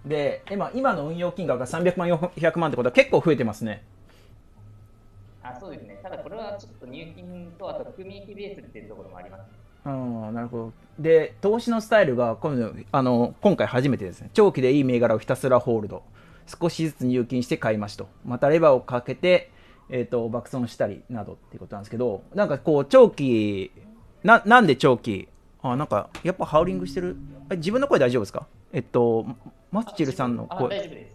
で今今の運用金額が300万400万ってことは結構増えてますねあそうですね、ただこれはちょっと入金と、あと組益ベースっていうところもあります。うんなるほど。で投資のスタイルが今度あの今回初めてですね。長期でいい銘柄をひたすらホールド。少しずつ入金して買いましと。またレバーをかけて、えー、と爆損したりなどっていうことなんですけどなんかこう長期ななんで長期？あなんかやっぱハウリングしてる？え自分の声大丈夫ですか？えっとマスチルさんのあ声。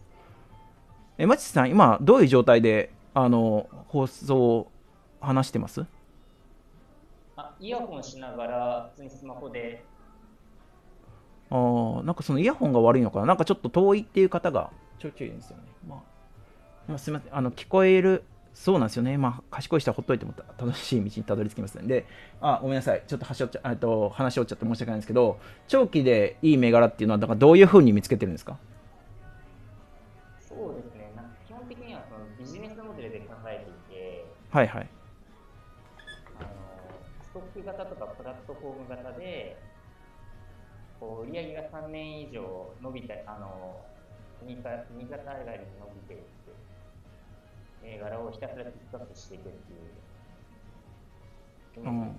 えマチさん今どういう状態であの放送を話してます？あイヤホンしながら、普通にスマホで、あーなんかそのイヤホンが悪いのかな？なんかちょっと遠いっていう方がちょいちょいいるんですよね。まあ、まあすみません、あの聞こえる、そうなんですよね。まあ、賢い人はほっといてもた楽しい道にたどり着きますんで、あ、ごめんなさい。ちょっと端折っちゃ、と、話し折っちゃって申し訳ないんですけど、長期でいい銘柄っていうのは、だからどういうふうに見つけてるんですか？そうですはいはい。あのストック型とかプラットフォーム型で、こう売上が3年以上伸びた、あの右か右肩上がりに伸びていって、銘柄をひたすらピックアップしていくっていう。うん、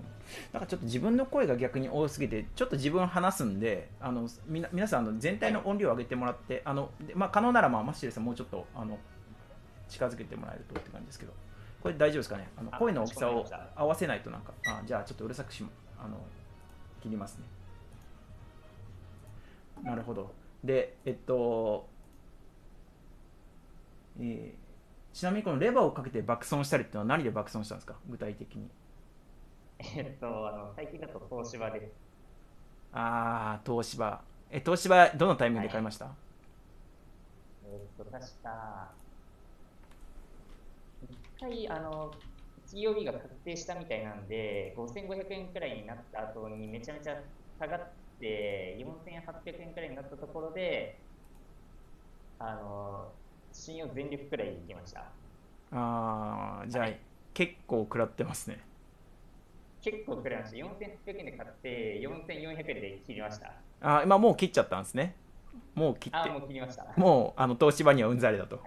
なんかちょっと自分の声が逆に多すぎて、ちょっと自分話すんで、あのみな皆さんあの全体の音量を上げてもらって、あのでまあ、可能なら、まあ、マッシュルさん、もうちょっとあの近づけてもらえるとって感じですけど、これ大丈夫ですかね、あのあ声の大きさを合わせないとなんか、あじゃあちょっとうるさくしあの切りますね。なるほど。で、えっと、えーちなみにこのレバーをかけて爆損したりっていうのは何で爆損したんですか、具体的に。えっと、あの最近だと東芝です。ああ、東芝。え、東芝、どのタイミングで買いました、えっと、確か、一回、あの、TOB が確定したみたいなんで、5500円くらいになった後にめちゃめちゃ下がって、4800円くらいになったところで、あの、信用全力くらい行きました。ああ、じゃあ、はい結構食らってますね。結構くらいました。4800円で買って、4400円で切りました。あー今もう切っちゃったんですね。もう切あ、って、もう切りました。もうあの東芝にはうんざりだと。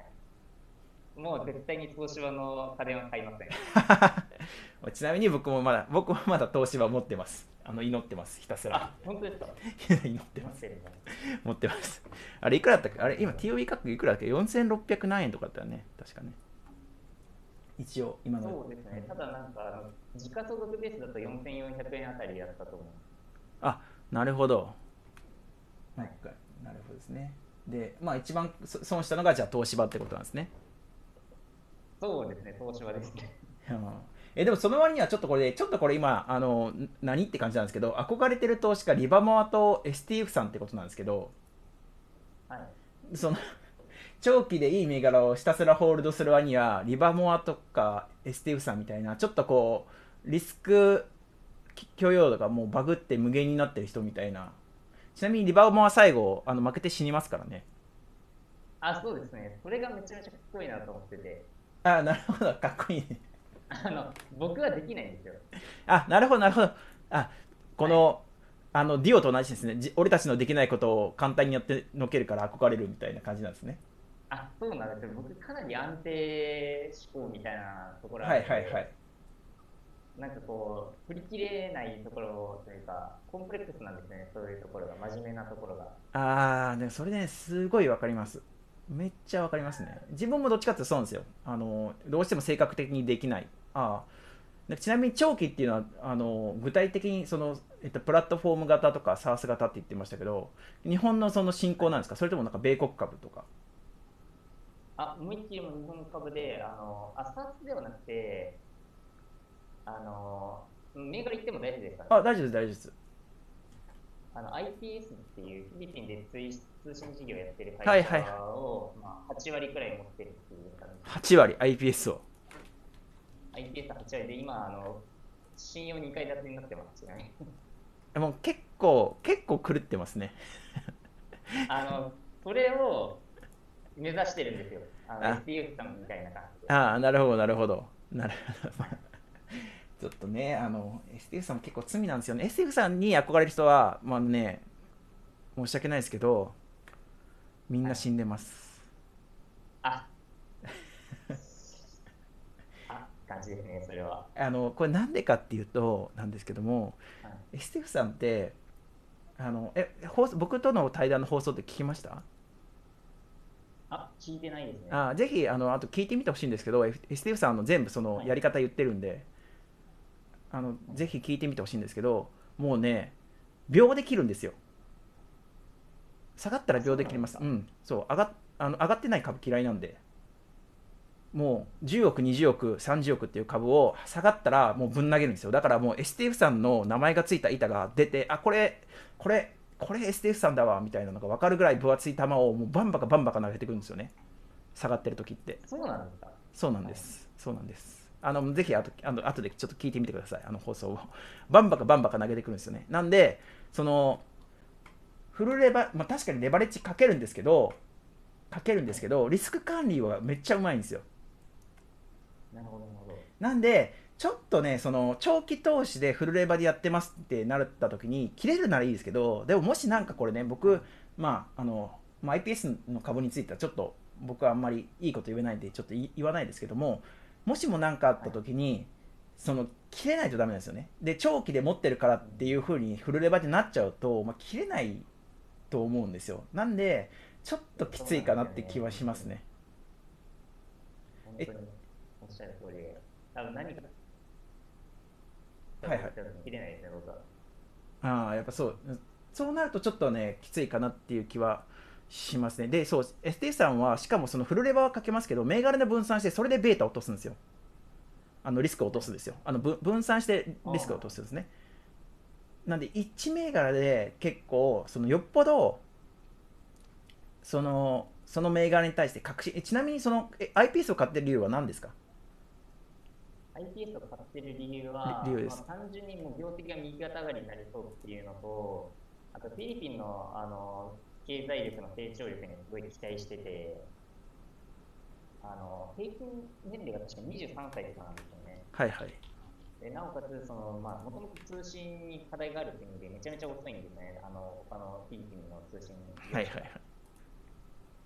もう絶対に東芝の家電は買いません。[laughs] ちなみに僕もまだ、僕もまだ東芝持ってます。あの祈ってます、ひたすらあ。、本当ですか？[laughs] 祈ってます。持ってます。あれ、いくらだったっけ？あれ、今 TOB 価格いくらだっけ ?4600 何円とかだったよね。確かね。一応、今の。そうですね。ただなんか、あの時価総額ベースだと4400円あたりだったと思う。あなるほど。はい、なるほどですね。で、まあ一番そ損したのがじゃあ東芝ってことなんですね。そうですね、東芝ですね。うんえでもその割にはちょっとこれちょっとこれ今あのん何って感じなんですけど憧れてる投資家リバモアと STF さんってことなんですけどはい。その長期でいい銘柄をひたすらホールドする割にはリバモアとか STF さんみたいなちょっとこうリスク許容度がもうバグって無限になってる人みたいなちなみにリバモア最後あの負けて死にますからねあ、そうですね。それがめちゃめちゃかっこいいなと思ってて、あなるほど。かっこいいね。あの、僕はできないんですよ。あなるほどなるほど。あこの、あのディオと同じですね。じ俺たちのできないことを簡単にやってのけるから憧れるみたいな感じなんですね。あ、そうなんです。よ。僕かなり安定志向みたいなところあはいはいはい。なんかこう、振り切れないところというか、コンプレックスなんですね、そういうところが、真面目なところが。ああでもそれねすごいわかりますめっちゃわかりますね。自分もどっちかってそうなんですよ。あのどうしても性格的にできない。あちなみに長期っていうのはあの具体的にその、えっと、プラットフォーム型とか SARS 型って言ってましたけど日本のその進行なんですか？それともなんか米国株とか？あ、思いっきりも日本株で、あの、アサースではなくて、あの、銘柄言っても大丈夫ですか、あ大丈夫です大丈夫ですあの IPS っていうフィリピンで通通信事業やってるはい会はい社を、まあ、8割くらい持ってるっていう感じ。8割 IPS を IPS8 割で、今、あの、信用2階建てになってます、ちなみに。もう結構結構狂ってますね [laughs] あの、それを目指してるんですよ。あのあ STF さんみたいな感じで。ああなるほどなるほどなるほどちょっとねあの STF さんも結構罪なんですよね。STF さんに憧れる人はまあね申し訳ないですけどみんな死んでます、あ。あ、感じですね、それは。あのこれなんでかっていうとなんですけどもはい。STF さんってあのえ放送僕との対談の放送って聞きました？あ、聞いてないですね。あぜひあのあと聞いてみてほしいんですけど STF さんあの全部そのはい。やり方言ってるんで、あのぜひ聞いてみてほしいんですけどもうね秒で切るんですよ。下がったら秒で切ります。そううん。そう上がっあの上がってない株嫌いなんでもう10億20億30億っていう株を下がったらもうぶん投げるんですよ。だからもう STF さんの名前がついた板が出てあこれこれこれ STF さんだわみたいなのが分かるぐらい分厚い球をもうバンバカバンバカ投げてくるんですよね。下がってる時って。そうなんですか。そうなんです。そうなんです。あのぜひあとあの後でちょっと聞いてみてください、あの放送を。[laughs] バンバカバンバカ投げてくるんですよね。なんで、その、フルレバ、まあ、確かにレバレッジかけるんですけど、かけるんですけど、リスク管理はめっちゃうまいんですよ。なるほど、なるほど。なんで、ちょっとね、その長期投資でフルレバでやってますってなった時に、切れるならいいですけど、でももしなんかこれね、僕、まあ、あの、まあ、IPS の株についてはちょっと僕はあんまりいいこと言えないんで、ちょっと言わないですけども、もしも何かあった時に、その切れないとダメなんですよね。で、長期で持ってるからっていう風にフルレバでなっちゃうと、まあ、切れないと思うんですよ。なんで、ちょっときついかなって気はしますね。本当におっしゃる通りで、多分何か、はいはい切れないですね、僕は。ああ、やっぱそう。そうなるとちょっとね、きついかなっていう気はしますね。で、そう、ST さんは、しかもそのフルレバーはかけますけど、銘柄で分散して、それでベータ落とすんですよ。あのリスクを落とすんですよ。あのぶ分散してリスクを落とすんですね。なんで、1銘柄で結構、そのよっぽど、その、その銘柄に対して確信、えちなみにそのえ IPS を買ってる理由は何ですか？IPS を買ってる理由は、理由ですまあ、単純にもう業績が右肩上がりになりそうっていうのと、あとフィリピンのあの経済力の成長力にすごい期待してて、あの平均年齢が確か23歳とかなんですよね。はいはい。でなおかつ、そのまあ、もともと通信に課題がある国でめちゃめちゃ遅いんですね、あの他のフィリピンの通信はいはいはい。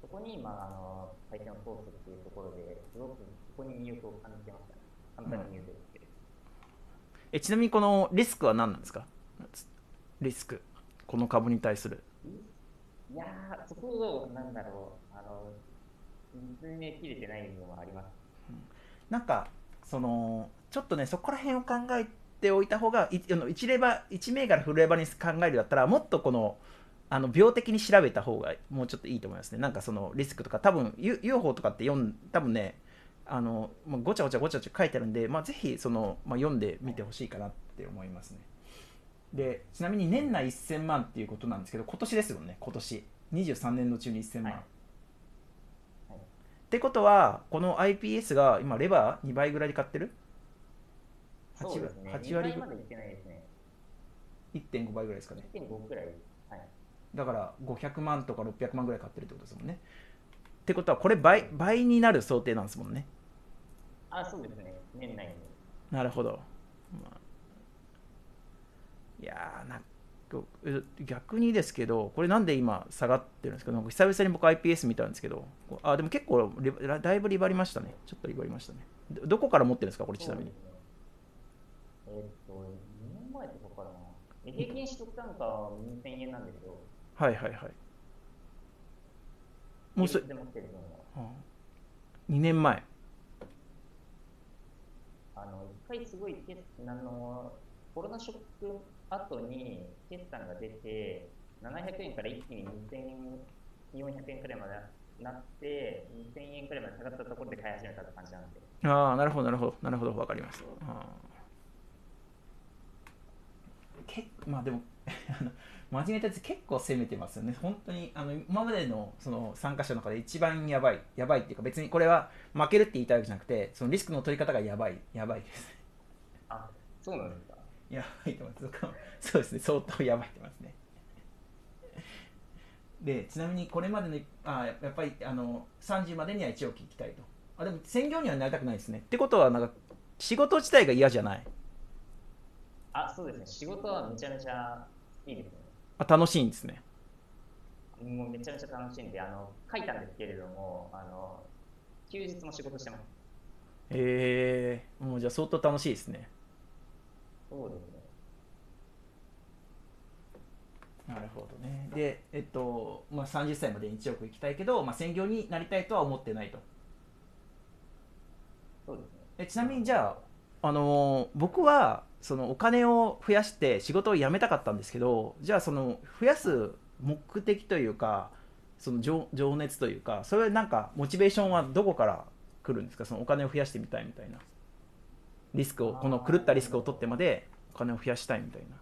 そこに、まあ、あの回転を通すっていうところで、すごくそこに魅力を感じてましたね。簡単に言うとですけど。えちなみにこのリスクは何なんですか？リスク。この株に対する。いやー、そこを、なんだろう、あの、見つめきれてないのもあります。なんかそのちょっとねそこら辺を考えておいた方がいあの1レバ1銘柄フルレバに考えるだったらもっとこのあの病的に調べた方がもうちょっといいと思いますね。なんかそのリスクとか多分 U- UFO とかって読ん多分ねあのもうごちゃごちゃごちゃごちゃ書いてあるんで、まあ、ぜひその、まあ、読んでみてほしいかなって思いますね。でちなみに年内1000万っていうことなんですけど今年ですよね今年23年のうちに1000万、はいはいってことはこの IPS が今レバー2倍ぐらいで買ってる？そうですね。8 2割倍までいってないですね。1.5倍ぐらいですかね1.5くらい。はい。だから500万とか600万ぐらい買ってるってことですもんねってことはこれ倍倍になる想定なんですもんねあ、そうですね。年内に。なるほど、まあいやーなん逆にですけどこれなんで今下がってるんですか？なんか久々に僕 IPS 見たんですけどあでも結構だいぶリバりましたねちょっとリバりましたねどどこから持ってるんですか？これちなみに。えーっと、2年前とかからな。え平均取得単価は2000円なんですよ。はいはいはいもうそ平日で持ってる分は。2年前あの、一回すごい決あの、コロナショック後に決算が出て、700円から一気に2400円くらいまでなって、2000円くらいまで下がったところで買い始めたって感じなんで。ああなるほどなるほどなるほどわかりましたけまあでも [laughs] 真面目たやつ結構攻めてますよね。本当にあの今までのその参加者の中で一番やばいやばいっていうか別にこれは負けるって言いたいわけじゃなくてそのリスクの取り方がやばいやばいです。あ、そうなんです。か。やばいと思いますそうですね。相当やばいと思いますね。でちなみにこれまでのあやっぱりあの30までには1億聞きたいと。あでも専業にはなりたくないですね。ってことはなんか仕事自体が嫌じゃない？あ、そうですね。仕事はめちゃめちゃいいですね。あ楽しいんですね。もうめちゃめちゃ楽しんで、あの、書いたんですけれども、あの、休日も仕事してます。へえもうじゃあ相当楽しいですねそうですね。なるほどねでえっと、まあ、30歳までに1億行きたいけど、まあ、専業になりたいとは思ってないとそうですね。えちなみにじゃあ、あのー僕はそのお金を増やして仕事を辞めたかったんですけどじゃあその増やす目的というかその情情熱というかそれなんかモチベーションはどこから来るんですか？そのお金を増やしてみたいみたいなリスクをこの狂ったリスクを取ってまでお金を増やしたいみたいな。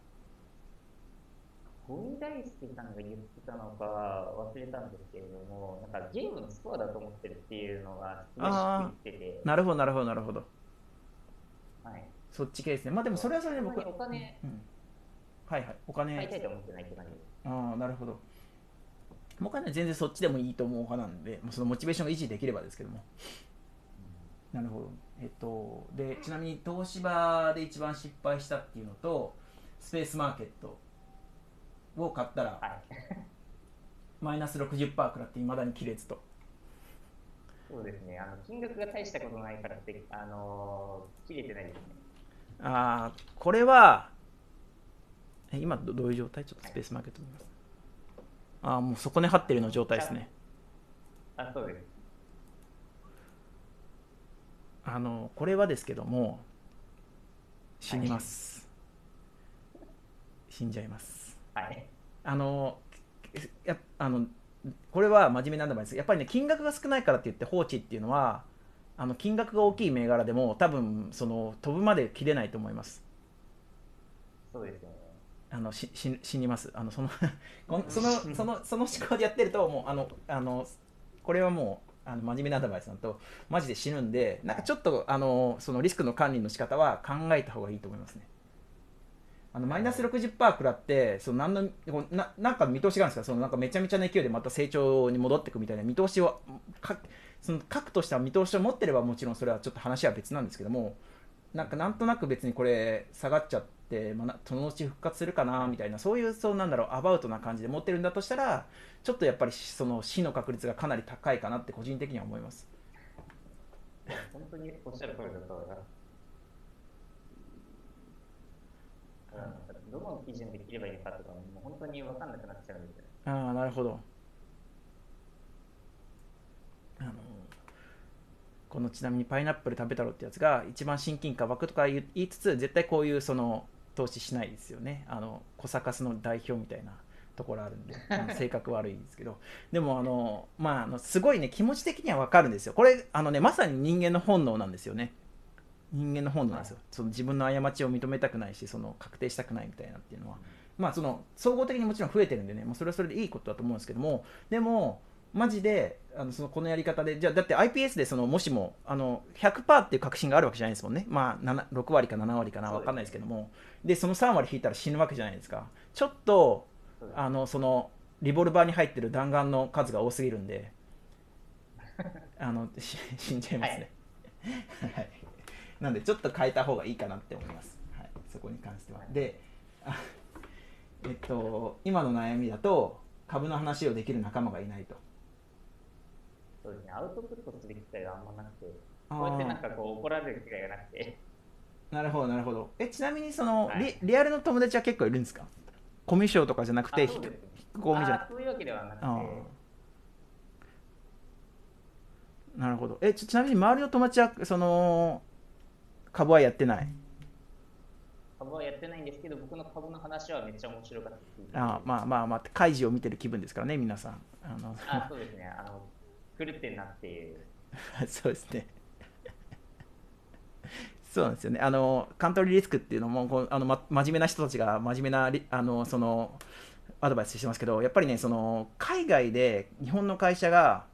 ゴミ大輔さんが言ってたのか忘れたんですけれども、なんかゲームのスコアだと思ってるっていうのがすごいしっくりきてて、なるほどなるほどなるほど。はい。そっち系ですね。まあでもそれはそれで僕お金うん、はいはい。お金買いたいと思ってないって感じ。です。ああなるほど。僕はね全然そっちでもいいと思う派なんでそのモチベーションが維持できればですけども。なるほどえっとでちなみに東芝で一番失敗したっていうのとスペースマーケットを買ったらはい。マイナス60%食らっていまだに切れずとそうですね。あの金額が大したことないからって、あのー切れてないですね。ああこれはえ今どどういう状態？ちょっとスペースマーケット見ますああもう底根張ってるような状態ですねあ、そうです。あのこれはですけども死にます、死んじゃいます。はい。あのやあのこれは真面目なんでもですやっぱりね金額が少ないからって言って放置っていうのはあの金額が大きい銘柄でも多分その飛ぶまで切れないと思います。そうですよね。あのし死死にます。あのその [laughs] そのそのその思考でやってるともうあのあのこれはもうあの真面目なアドバイスなんとマジで死ぬんでなんかちょっとあのそのリスクの管理の仕方は考えた方がいいと思いますね。あのマイナス60%食らってその何のななんか見通しがあるんですか？そのなんかめちゃめちゃな勢いでまた成長に戻っていくみたいな見通しをかその核とした見通しを持ってればもちろんそれはちょっと話は別なんですけどもなんかなんとなく別にこれ下がっちゃって、まあな、そのうち復活するかなみたいなそういうそうなんだろうアバウトな感じで持ってるんだとしたらちょっとやっぱりその死の確率がかなり高いかなって個人的には思います。本当に？おっしゃる通りだとどの基準で切ればいいのかとか、もう本当に分かんなくなっちゃうんで。ああなるほど。あのこのちなみにパイナップル食べたろってやつが一番親近感湧くとか言いつつ絶対こういうその投資しないですよね。あのコサカスの代表みたいなところあるんで [laughs] 性格悪いんですけど。でもあのまああのすごいね気持ち的には分かるんですよ。これあのねまさに人間の本能なんですよね。人間の本能なんですよ、その自分の過ちを認めたくないしその確定したくないみたいなっていうのは。まあその総合的にもちろん増えてるんでね、まあ、それはそれでいいことだと思うんですけども。でもマジであのそのこのやり方でじゃあだって iPS でそのもしもあの100%っていう確信があるわけじゃないですもんね。まあ7 6割か7割かな分かんないですけども。でその3割引いたら死ぬわけじゃないですか。ちょっとあのそのリボルバーに入ってる弾丸の数が多すぎるんで。あのし死んじゃいますね、はい、なんでちょっと変えた方がいいかなって思います、はい、そこに関しては。であえっと今の悩みだと株の話をできる仲間がいないとそうですね、アウトプットする機会があんまなくて、こうやってなんかこう怒られる機会がなくて、なるほどなるほど。えちなみにその、はい。リリアルの友達は結構いるんですか？コミュ障とかじゃなくてあそうです引き込みじゃなくて。そういうわけではなくて、なるほど。えちちなみに周りの友達はその株はやってない？株はやってないんですけど、僕の株の話はめっちゃ面白かったあーまあまあまあ開示を見てる気分ですからね皆さん。あのあそうですね、あの狂ってんなっていう。[laughs] そうですね。[laughs] そうなんですよね。あのカントリーリスクっていうのもあの、ま、真面目な人たちが真面目なあのそのアドバイスしてますけどやっぱりねその海外で日本の会社が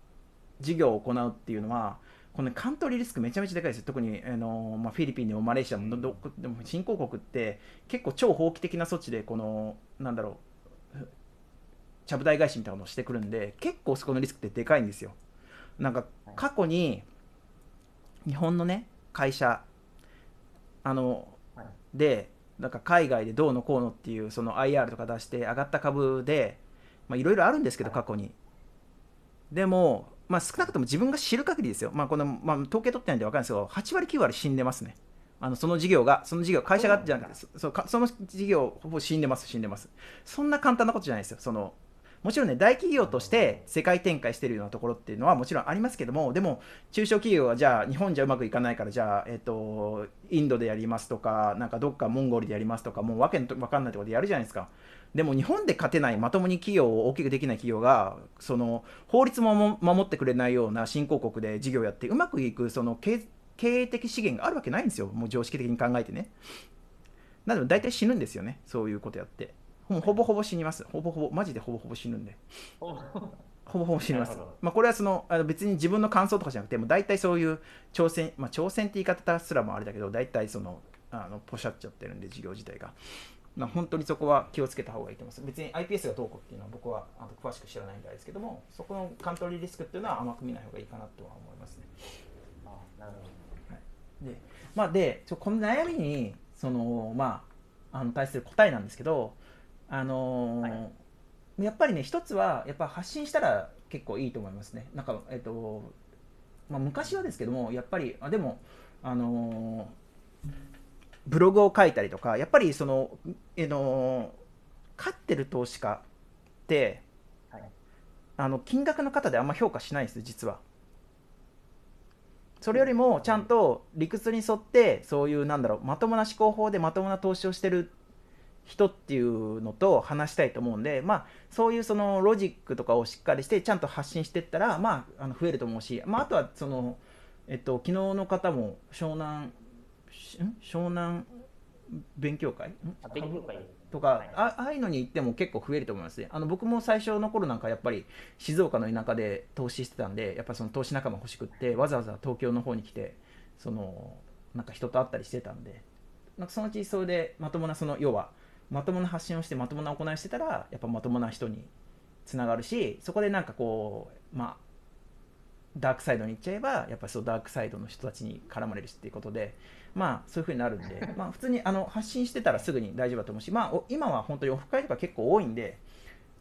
事業を行うっていうのはこの、カントリーリスクめちゃめちゃでかいですよ。特にあの、まあ、フィリピンでもマレーシアもどこでも新興国って結構超法規的な措置でこのなんだろうちゃぶ台返しみたいなのをしてくるんで結構そこのリスクってでかいんですよ。なんか過去に日本のね会社あの、はい。でなんか海外でどうのこうのっていうその IR とか出して上がった株でまあいろいろあるんですけどはい。過去に。でもまあ少なくとも自分が知る限りですよ。まあこの、まあ、統計取ってないんで分かるんですけど8割9割死んでますね。あのその事業がその事業会社がじゃなくてそそうかその事業ほぼ死んでます死んでます。そんな簡単なことじゃないですよ。そのもちろんね大企業として世界展開してるようなところっていうのはもちろんありますけどもでも中小企業はじゃあ日本じゃうまくいかないからじゃあ、えっとインドでやりますとかなんかどっかモンゴルでやりますとかもうわけわかんないところでやるじゃないですか。でも日本で勝てないまともに企業を大きくできない企業がその法律も守ってくれないような新興国で事業をやってうまくいくその経経営的資源があるわけないんですよ。もう常識的に考えてね。なので大体死ぬんですよね。そういうことやって。ほぼほぼ死にますほぼほぼマジでほぼほぼ死ぬんでおほぼほぼ死にます。まあ、これはそのあの別に自分の感想とかじゃなくて、もう大体そういう挑戦、まあ、挑戦って言い方すらもあれだけど、大体そのあのポシャっちゃってるんで、事業自体が。まあ、本当にそこは気をつけた方がいいと思います。別に iPS がどうこうっていうのは僕はあの詳しく知らないんであれですけども、そこのカントリーリスクっていうのは甘く見ない方がいいかなとは思いますね。あなるほどで、まあ、でちょこの悩みにその、まあ、あの対する答えなんですけど、あのーはやっぱりね一つはやっぱ発信したら結構いいと思いますね。なんかえっと、まあ、昔はですけどもやっぱりあでもあのーブログを書いたりとかやっぱりそのえの勝ってる投資家ってはい。あの金額の方であんま評価しないんです実は。それよりもちゃんと理屈に沿ってそういうなんだろうまともな思考法でまともな投資をしてる人っていうのと話したいと思うんでまあそういうそのロジックとかをしっかりしてちゃんと発信していったらまああの増えると思うし、まあ、あとはそのえっと昨日の方も湘南湘南勉強会？勉強会。とか、はいあああいうのに行っても結構増えると思いますね。あの僕も最初の頃なんかやっぱり静岡の田舎で投資してたんで、やっぱその投資仲間欲しくって、わざわざ東京の方に来て、そのなんか人と会ったりしてたんで、なんかそのうちそれでまともな、その要は、まともな発信をして、まともな行いをしてたら、やっぱまともな人につながるし、そこでなんかこう、まあ、ダークサイドに行っちゃえば、やっぱりそうダークサイドの人たちに絡まれるしっていうことで、まあそういう風になるんで、[laughs] まあ普通にあの発信してたらすぐに大丈夫だと思うし、まあお今は本当にオフ会とか結構多いんで、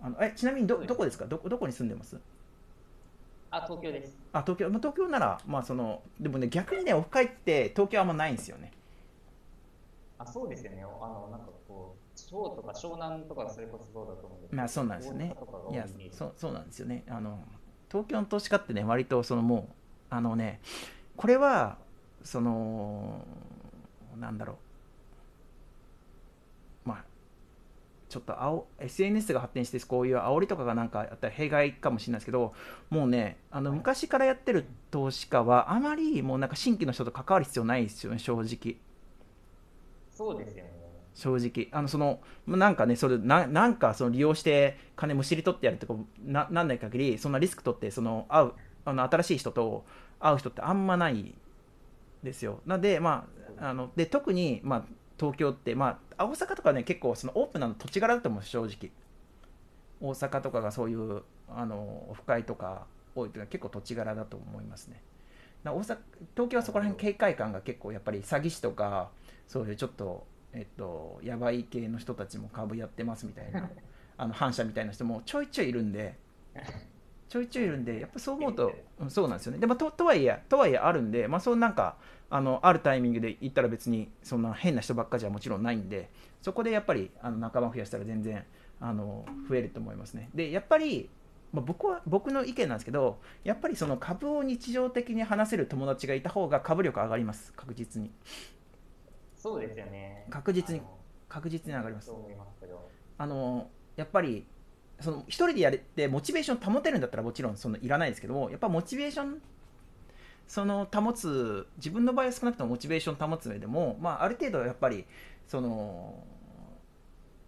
あのえちなみにどどこですか？どこどこに住んでます？あ東京です。あ東京、まあ、東京なら、まあその、でもね、逆にね、オフ会って東京あんまないんですよね。あそうですよね。あのなんかこう湘とか湘南とかそれこそそうだと思うんですけどまあそうなんですよね。いやそうそうなんですよね。あの東京の投資家ってね割とそのもうあのねこれはそのなんだろう。まあちょっとあお SNS が発展してこういう煽りとかがなんかあったら弊害かもしれないですけどもうねあの昔からやってる投資家はあまりもうなんか新規の人と関わる必要ないですよね正直。そうですよね正直。あのそのなんかねそれななんかその利用して金むしり取ってやるってこうななんない限りそんなリスク取ってその会うあの新しい人と会う人ってあんまないですよ。なんでまああので特にまあ東京ってまあ大阪とかね結構そのオープンなの土地柄だと思う正直。大阪とかがそういうあのオフ会とか多いっていうのは結構土地柄だと思いますね。大阪東京はそこら辺警戒感が結構やっぱり詐欺師とかそういうちょっとえっとやばい系の人たちも株やってますみたいな [laughs] あの反社みたいな人もちょいちょいいるんで [laughs] ちょいちょいいるんでやっぱそう思うと、うんそうなんですよね。でもととはいえとはいえあるんでまあそうなんかあのあるタイミングで行ったら別にそんな変な人ばっかじゃもちろんないんでそこでやっぱりあの仲間増やしたら全然あの増えると思いますね。でやっぱりまあ、僕は僕の意見なんですけどやっぱりその株を日常的に話せる友達がいた方が株力上がります。確実にそうですよね。確実に確実に上がります。あのやっぱりその一人でやれてモチベーション保てるんだったらもちろんそのいらないですけどもやっぱモチベーションその保つ自分の場合は少なくともモチベーション保つ上でも、まあ、ある程度やっぱりその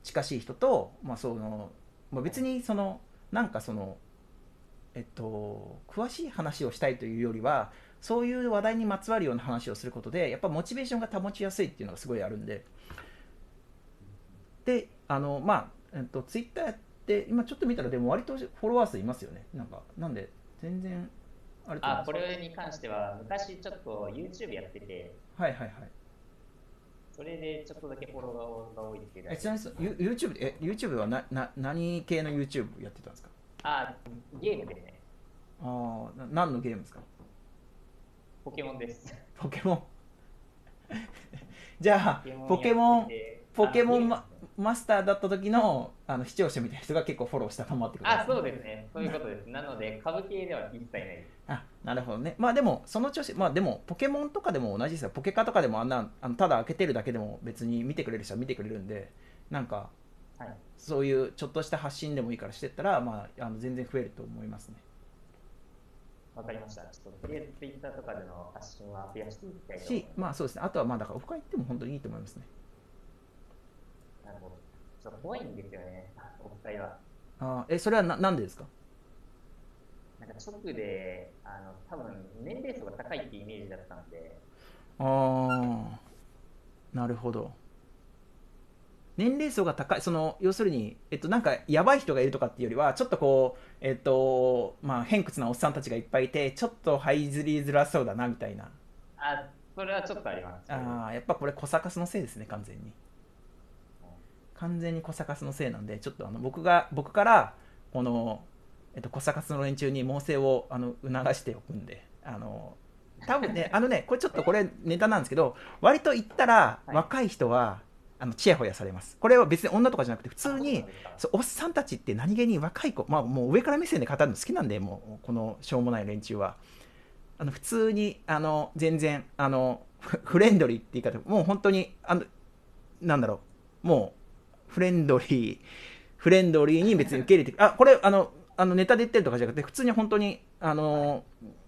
近しい人と、まあ、そのまあ、別にそのなんかそのえっと詳しい話をしたいというよりはそういう話題にまつわるような話をすることでやっぱモチベーションが保ちやすいっていうのがすごいあるんで。であのまあ、えっと、ツイッターやって今ちょっと見たらでも割とフォロワー数いますよね。なんかなんで全然あれと思いますあこれに関しては昔ちょっと YouTube やってて。はいはいはい。それでちょっとだけフォロワーが多いっていうだけえちなみに YouTube え YouTube はなな何系の YouTube やってたんですか？あゲームでね。ああな何のゲームですか？ポケモンです。ポケモン。[laughs] じゃあポケモンポケモンママスターだった時のあの視聴者みたいな人が結構フォローしたままってあそうですね。そういうことです。なので株系では一切ない。ですあなるほどね。まあでもその調子まあでもポケモンとかでも同じですよ。ポケカとかでもあんなあのただ開けてるだけでも別に見てくれる人は見てくれるんでなんかはい。そういうちょっとした発信でもいいからしてったら、まあ、あの全然増えると思いますねわかりました。ちょっととりあえずツイッターとかでの発信は増やしていきたいと思いしまあそうですね。あとはまあだからオフ会行っても本当にいいと思いますね。なるほど。ちょっと怖いんですよね、お二人は。あーえそれはななんでですか？なんか直で、あの、多分年齢層が高いってイメージだったんで、ああなるほど年齢層が高いその要するに、えっと、なんかやばい人がいるとかっていうよりはちょっとこうえっとまあ偏屈なおっさんたちがいっぱいいてちょっと這いずりづらそうだなみたいな。あ、それはちょっとあります。あーやっぱこれ小サカスのせいですね完全に。完全に小サカスのせいなんでちょっとあの僕が僕からこの、えっと、小サカスの連中に猛省をあの促しておくんであの多分ねあのねこれちょっとこれネタなんですけど割と言ったらはい。若い人は、あのチヤホヤされます。これは別に女とかじゃなくて普通あにそうおっさんたちって何気に若い子、まあ、もう上から目線で語るの好きなんでもうこのしょうもない連中は。あの普通にあの全然あのフフレンドリーって言い方もう本当にあのなんだろう。もうフレンドリーフレンドリーに別に受け入れてあこれあのあのネタで言ってるとかじゃなくて普通に本当にあの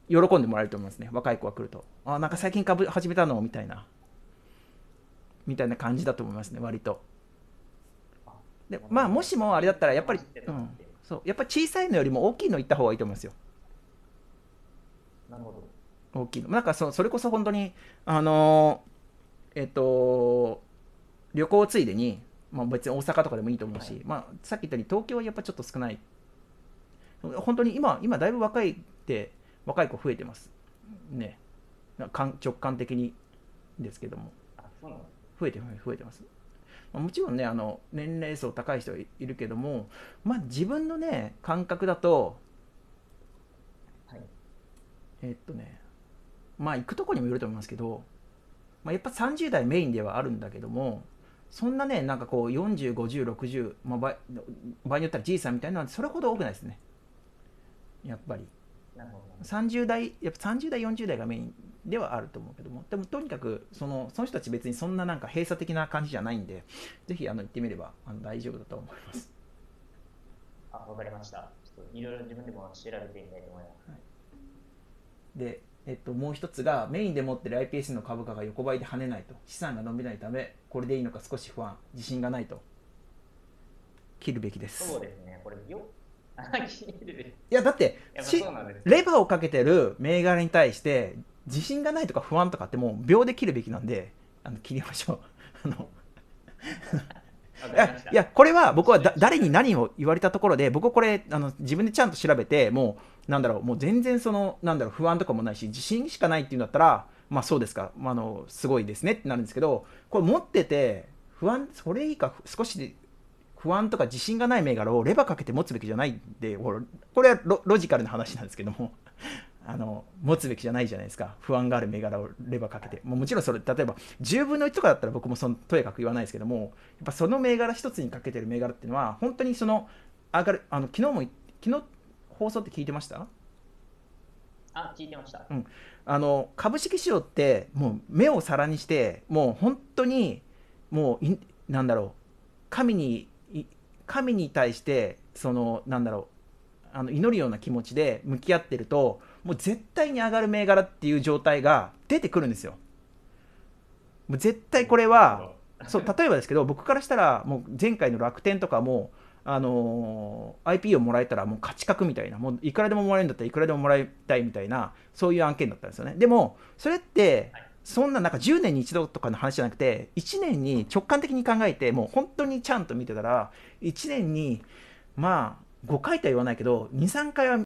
喜んでもらえると思いますね。若い子が来ると。あなんか最近株始めたのみたいなみたいな感じだと思いますね割と。でまあもしもあれだったらやっぱり、うん、そう。やっぱり小さいのよりも大きいの行った方がいいと思いますよ。なるほど。大きいの。なんかそそれこそ本当にあのーえっと旅行ついでに、まあ、別に大阪とかでもいいと思うし、まあ、さっき言ったように東京はやっぱちょっと少ない。本当に今今だいぶ若いって若い子増えてます。ね。直感的にですけども。あ、そうなんです増えて増えてます、まあもちろんねあの年齢層高い人はいいるけどもまあ自分のね感覚だとはい。えっとねまあ行くとこにもよると思いますけど、まあ、やっぱ30代メインではあるんだけどもそんなねなんかこう405060、まあ、場合場合によったらじいさんみたいなのはそれほど多くないですねやっぱりなるほど。30代やっぱ30代40代がメインではあると思うけども。でもとにかくそのその人たち別にそんななんか閉鎖的な感じじゃないんでぜひあの行ってみればあの大丈夫だと思います。あ、わかりました。いろいろ自分でも調べてみたいと思います。で、えっと、もう一つがメインで持ってる IPS の株価が横ばいで跳ねないと。資産が伸びないためこれでいいのか少し不安。自信がないと。切るべきです。そうですね、これよ、[laughs] いてる。いやだって。レバーをかけてる銘柄に対して自信がないとか不安とかってもう秒で切るべきなんであの切りましょう。[laughs] あのわい。やいやこれは僕はだ誰に何を言われたところで僕はこれあの自分でちゃんと調べてもうなんだろうもう全然そのなんだろう不安とかもないし自信しかないっていうんだったらまあそうですか、まあ、あのすごいですねってなるんですけどこれ持ってて不安それ以下少しで不安とか自信がない銘柄をレバーかけて持つべきじゃないんでこれこれはロロジカルな話なんですけどもあの持つべきじゃないじゃないですか。不安がある銘柄をレバーかけて。もうもちろんそれ例えば10分の1とかだったら僕もそのとやかく言わないですけどもやっぱその銘柄一つにかけてる銘柄っていうのは本当にその上がるあの昨日も昨日放送って聞いてました？あ、聞いてました。あの株式市場ってもう目を皿にしてもう本当にもういなんだろう神にい神に対してそのなんだろうあの祈るような気持ちで向き合ってるともう絶対に上がる銘柄っていう状態が出てくるんですよ。もう絶対これはそう例えばですけど僕からしたらもう前回の楽天とかもあのー IP をもらえたらもう価値格みたいなもういくらでももらえるんだったらいくらでももらいたいみたいなそういう案件だったんですよねでもそれってはいそんななんか10年に一度とかの話じゃなくて1年に直感的に考えてもう本当にちゃんと見てたら1年にまあ5回とは言わないけど23回は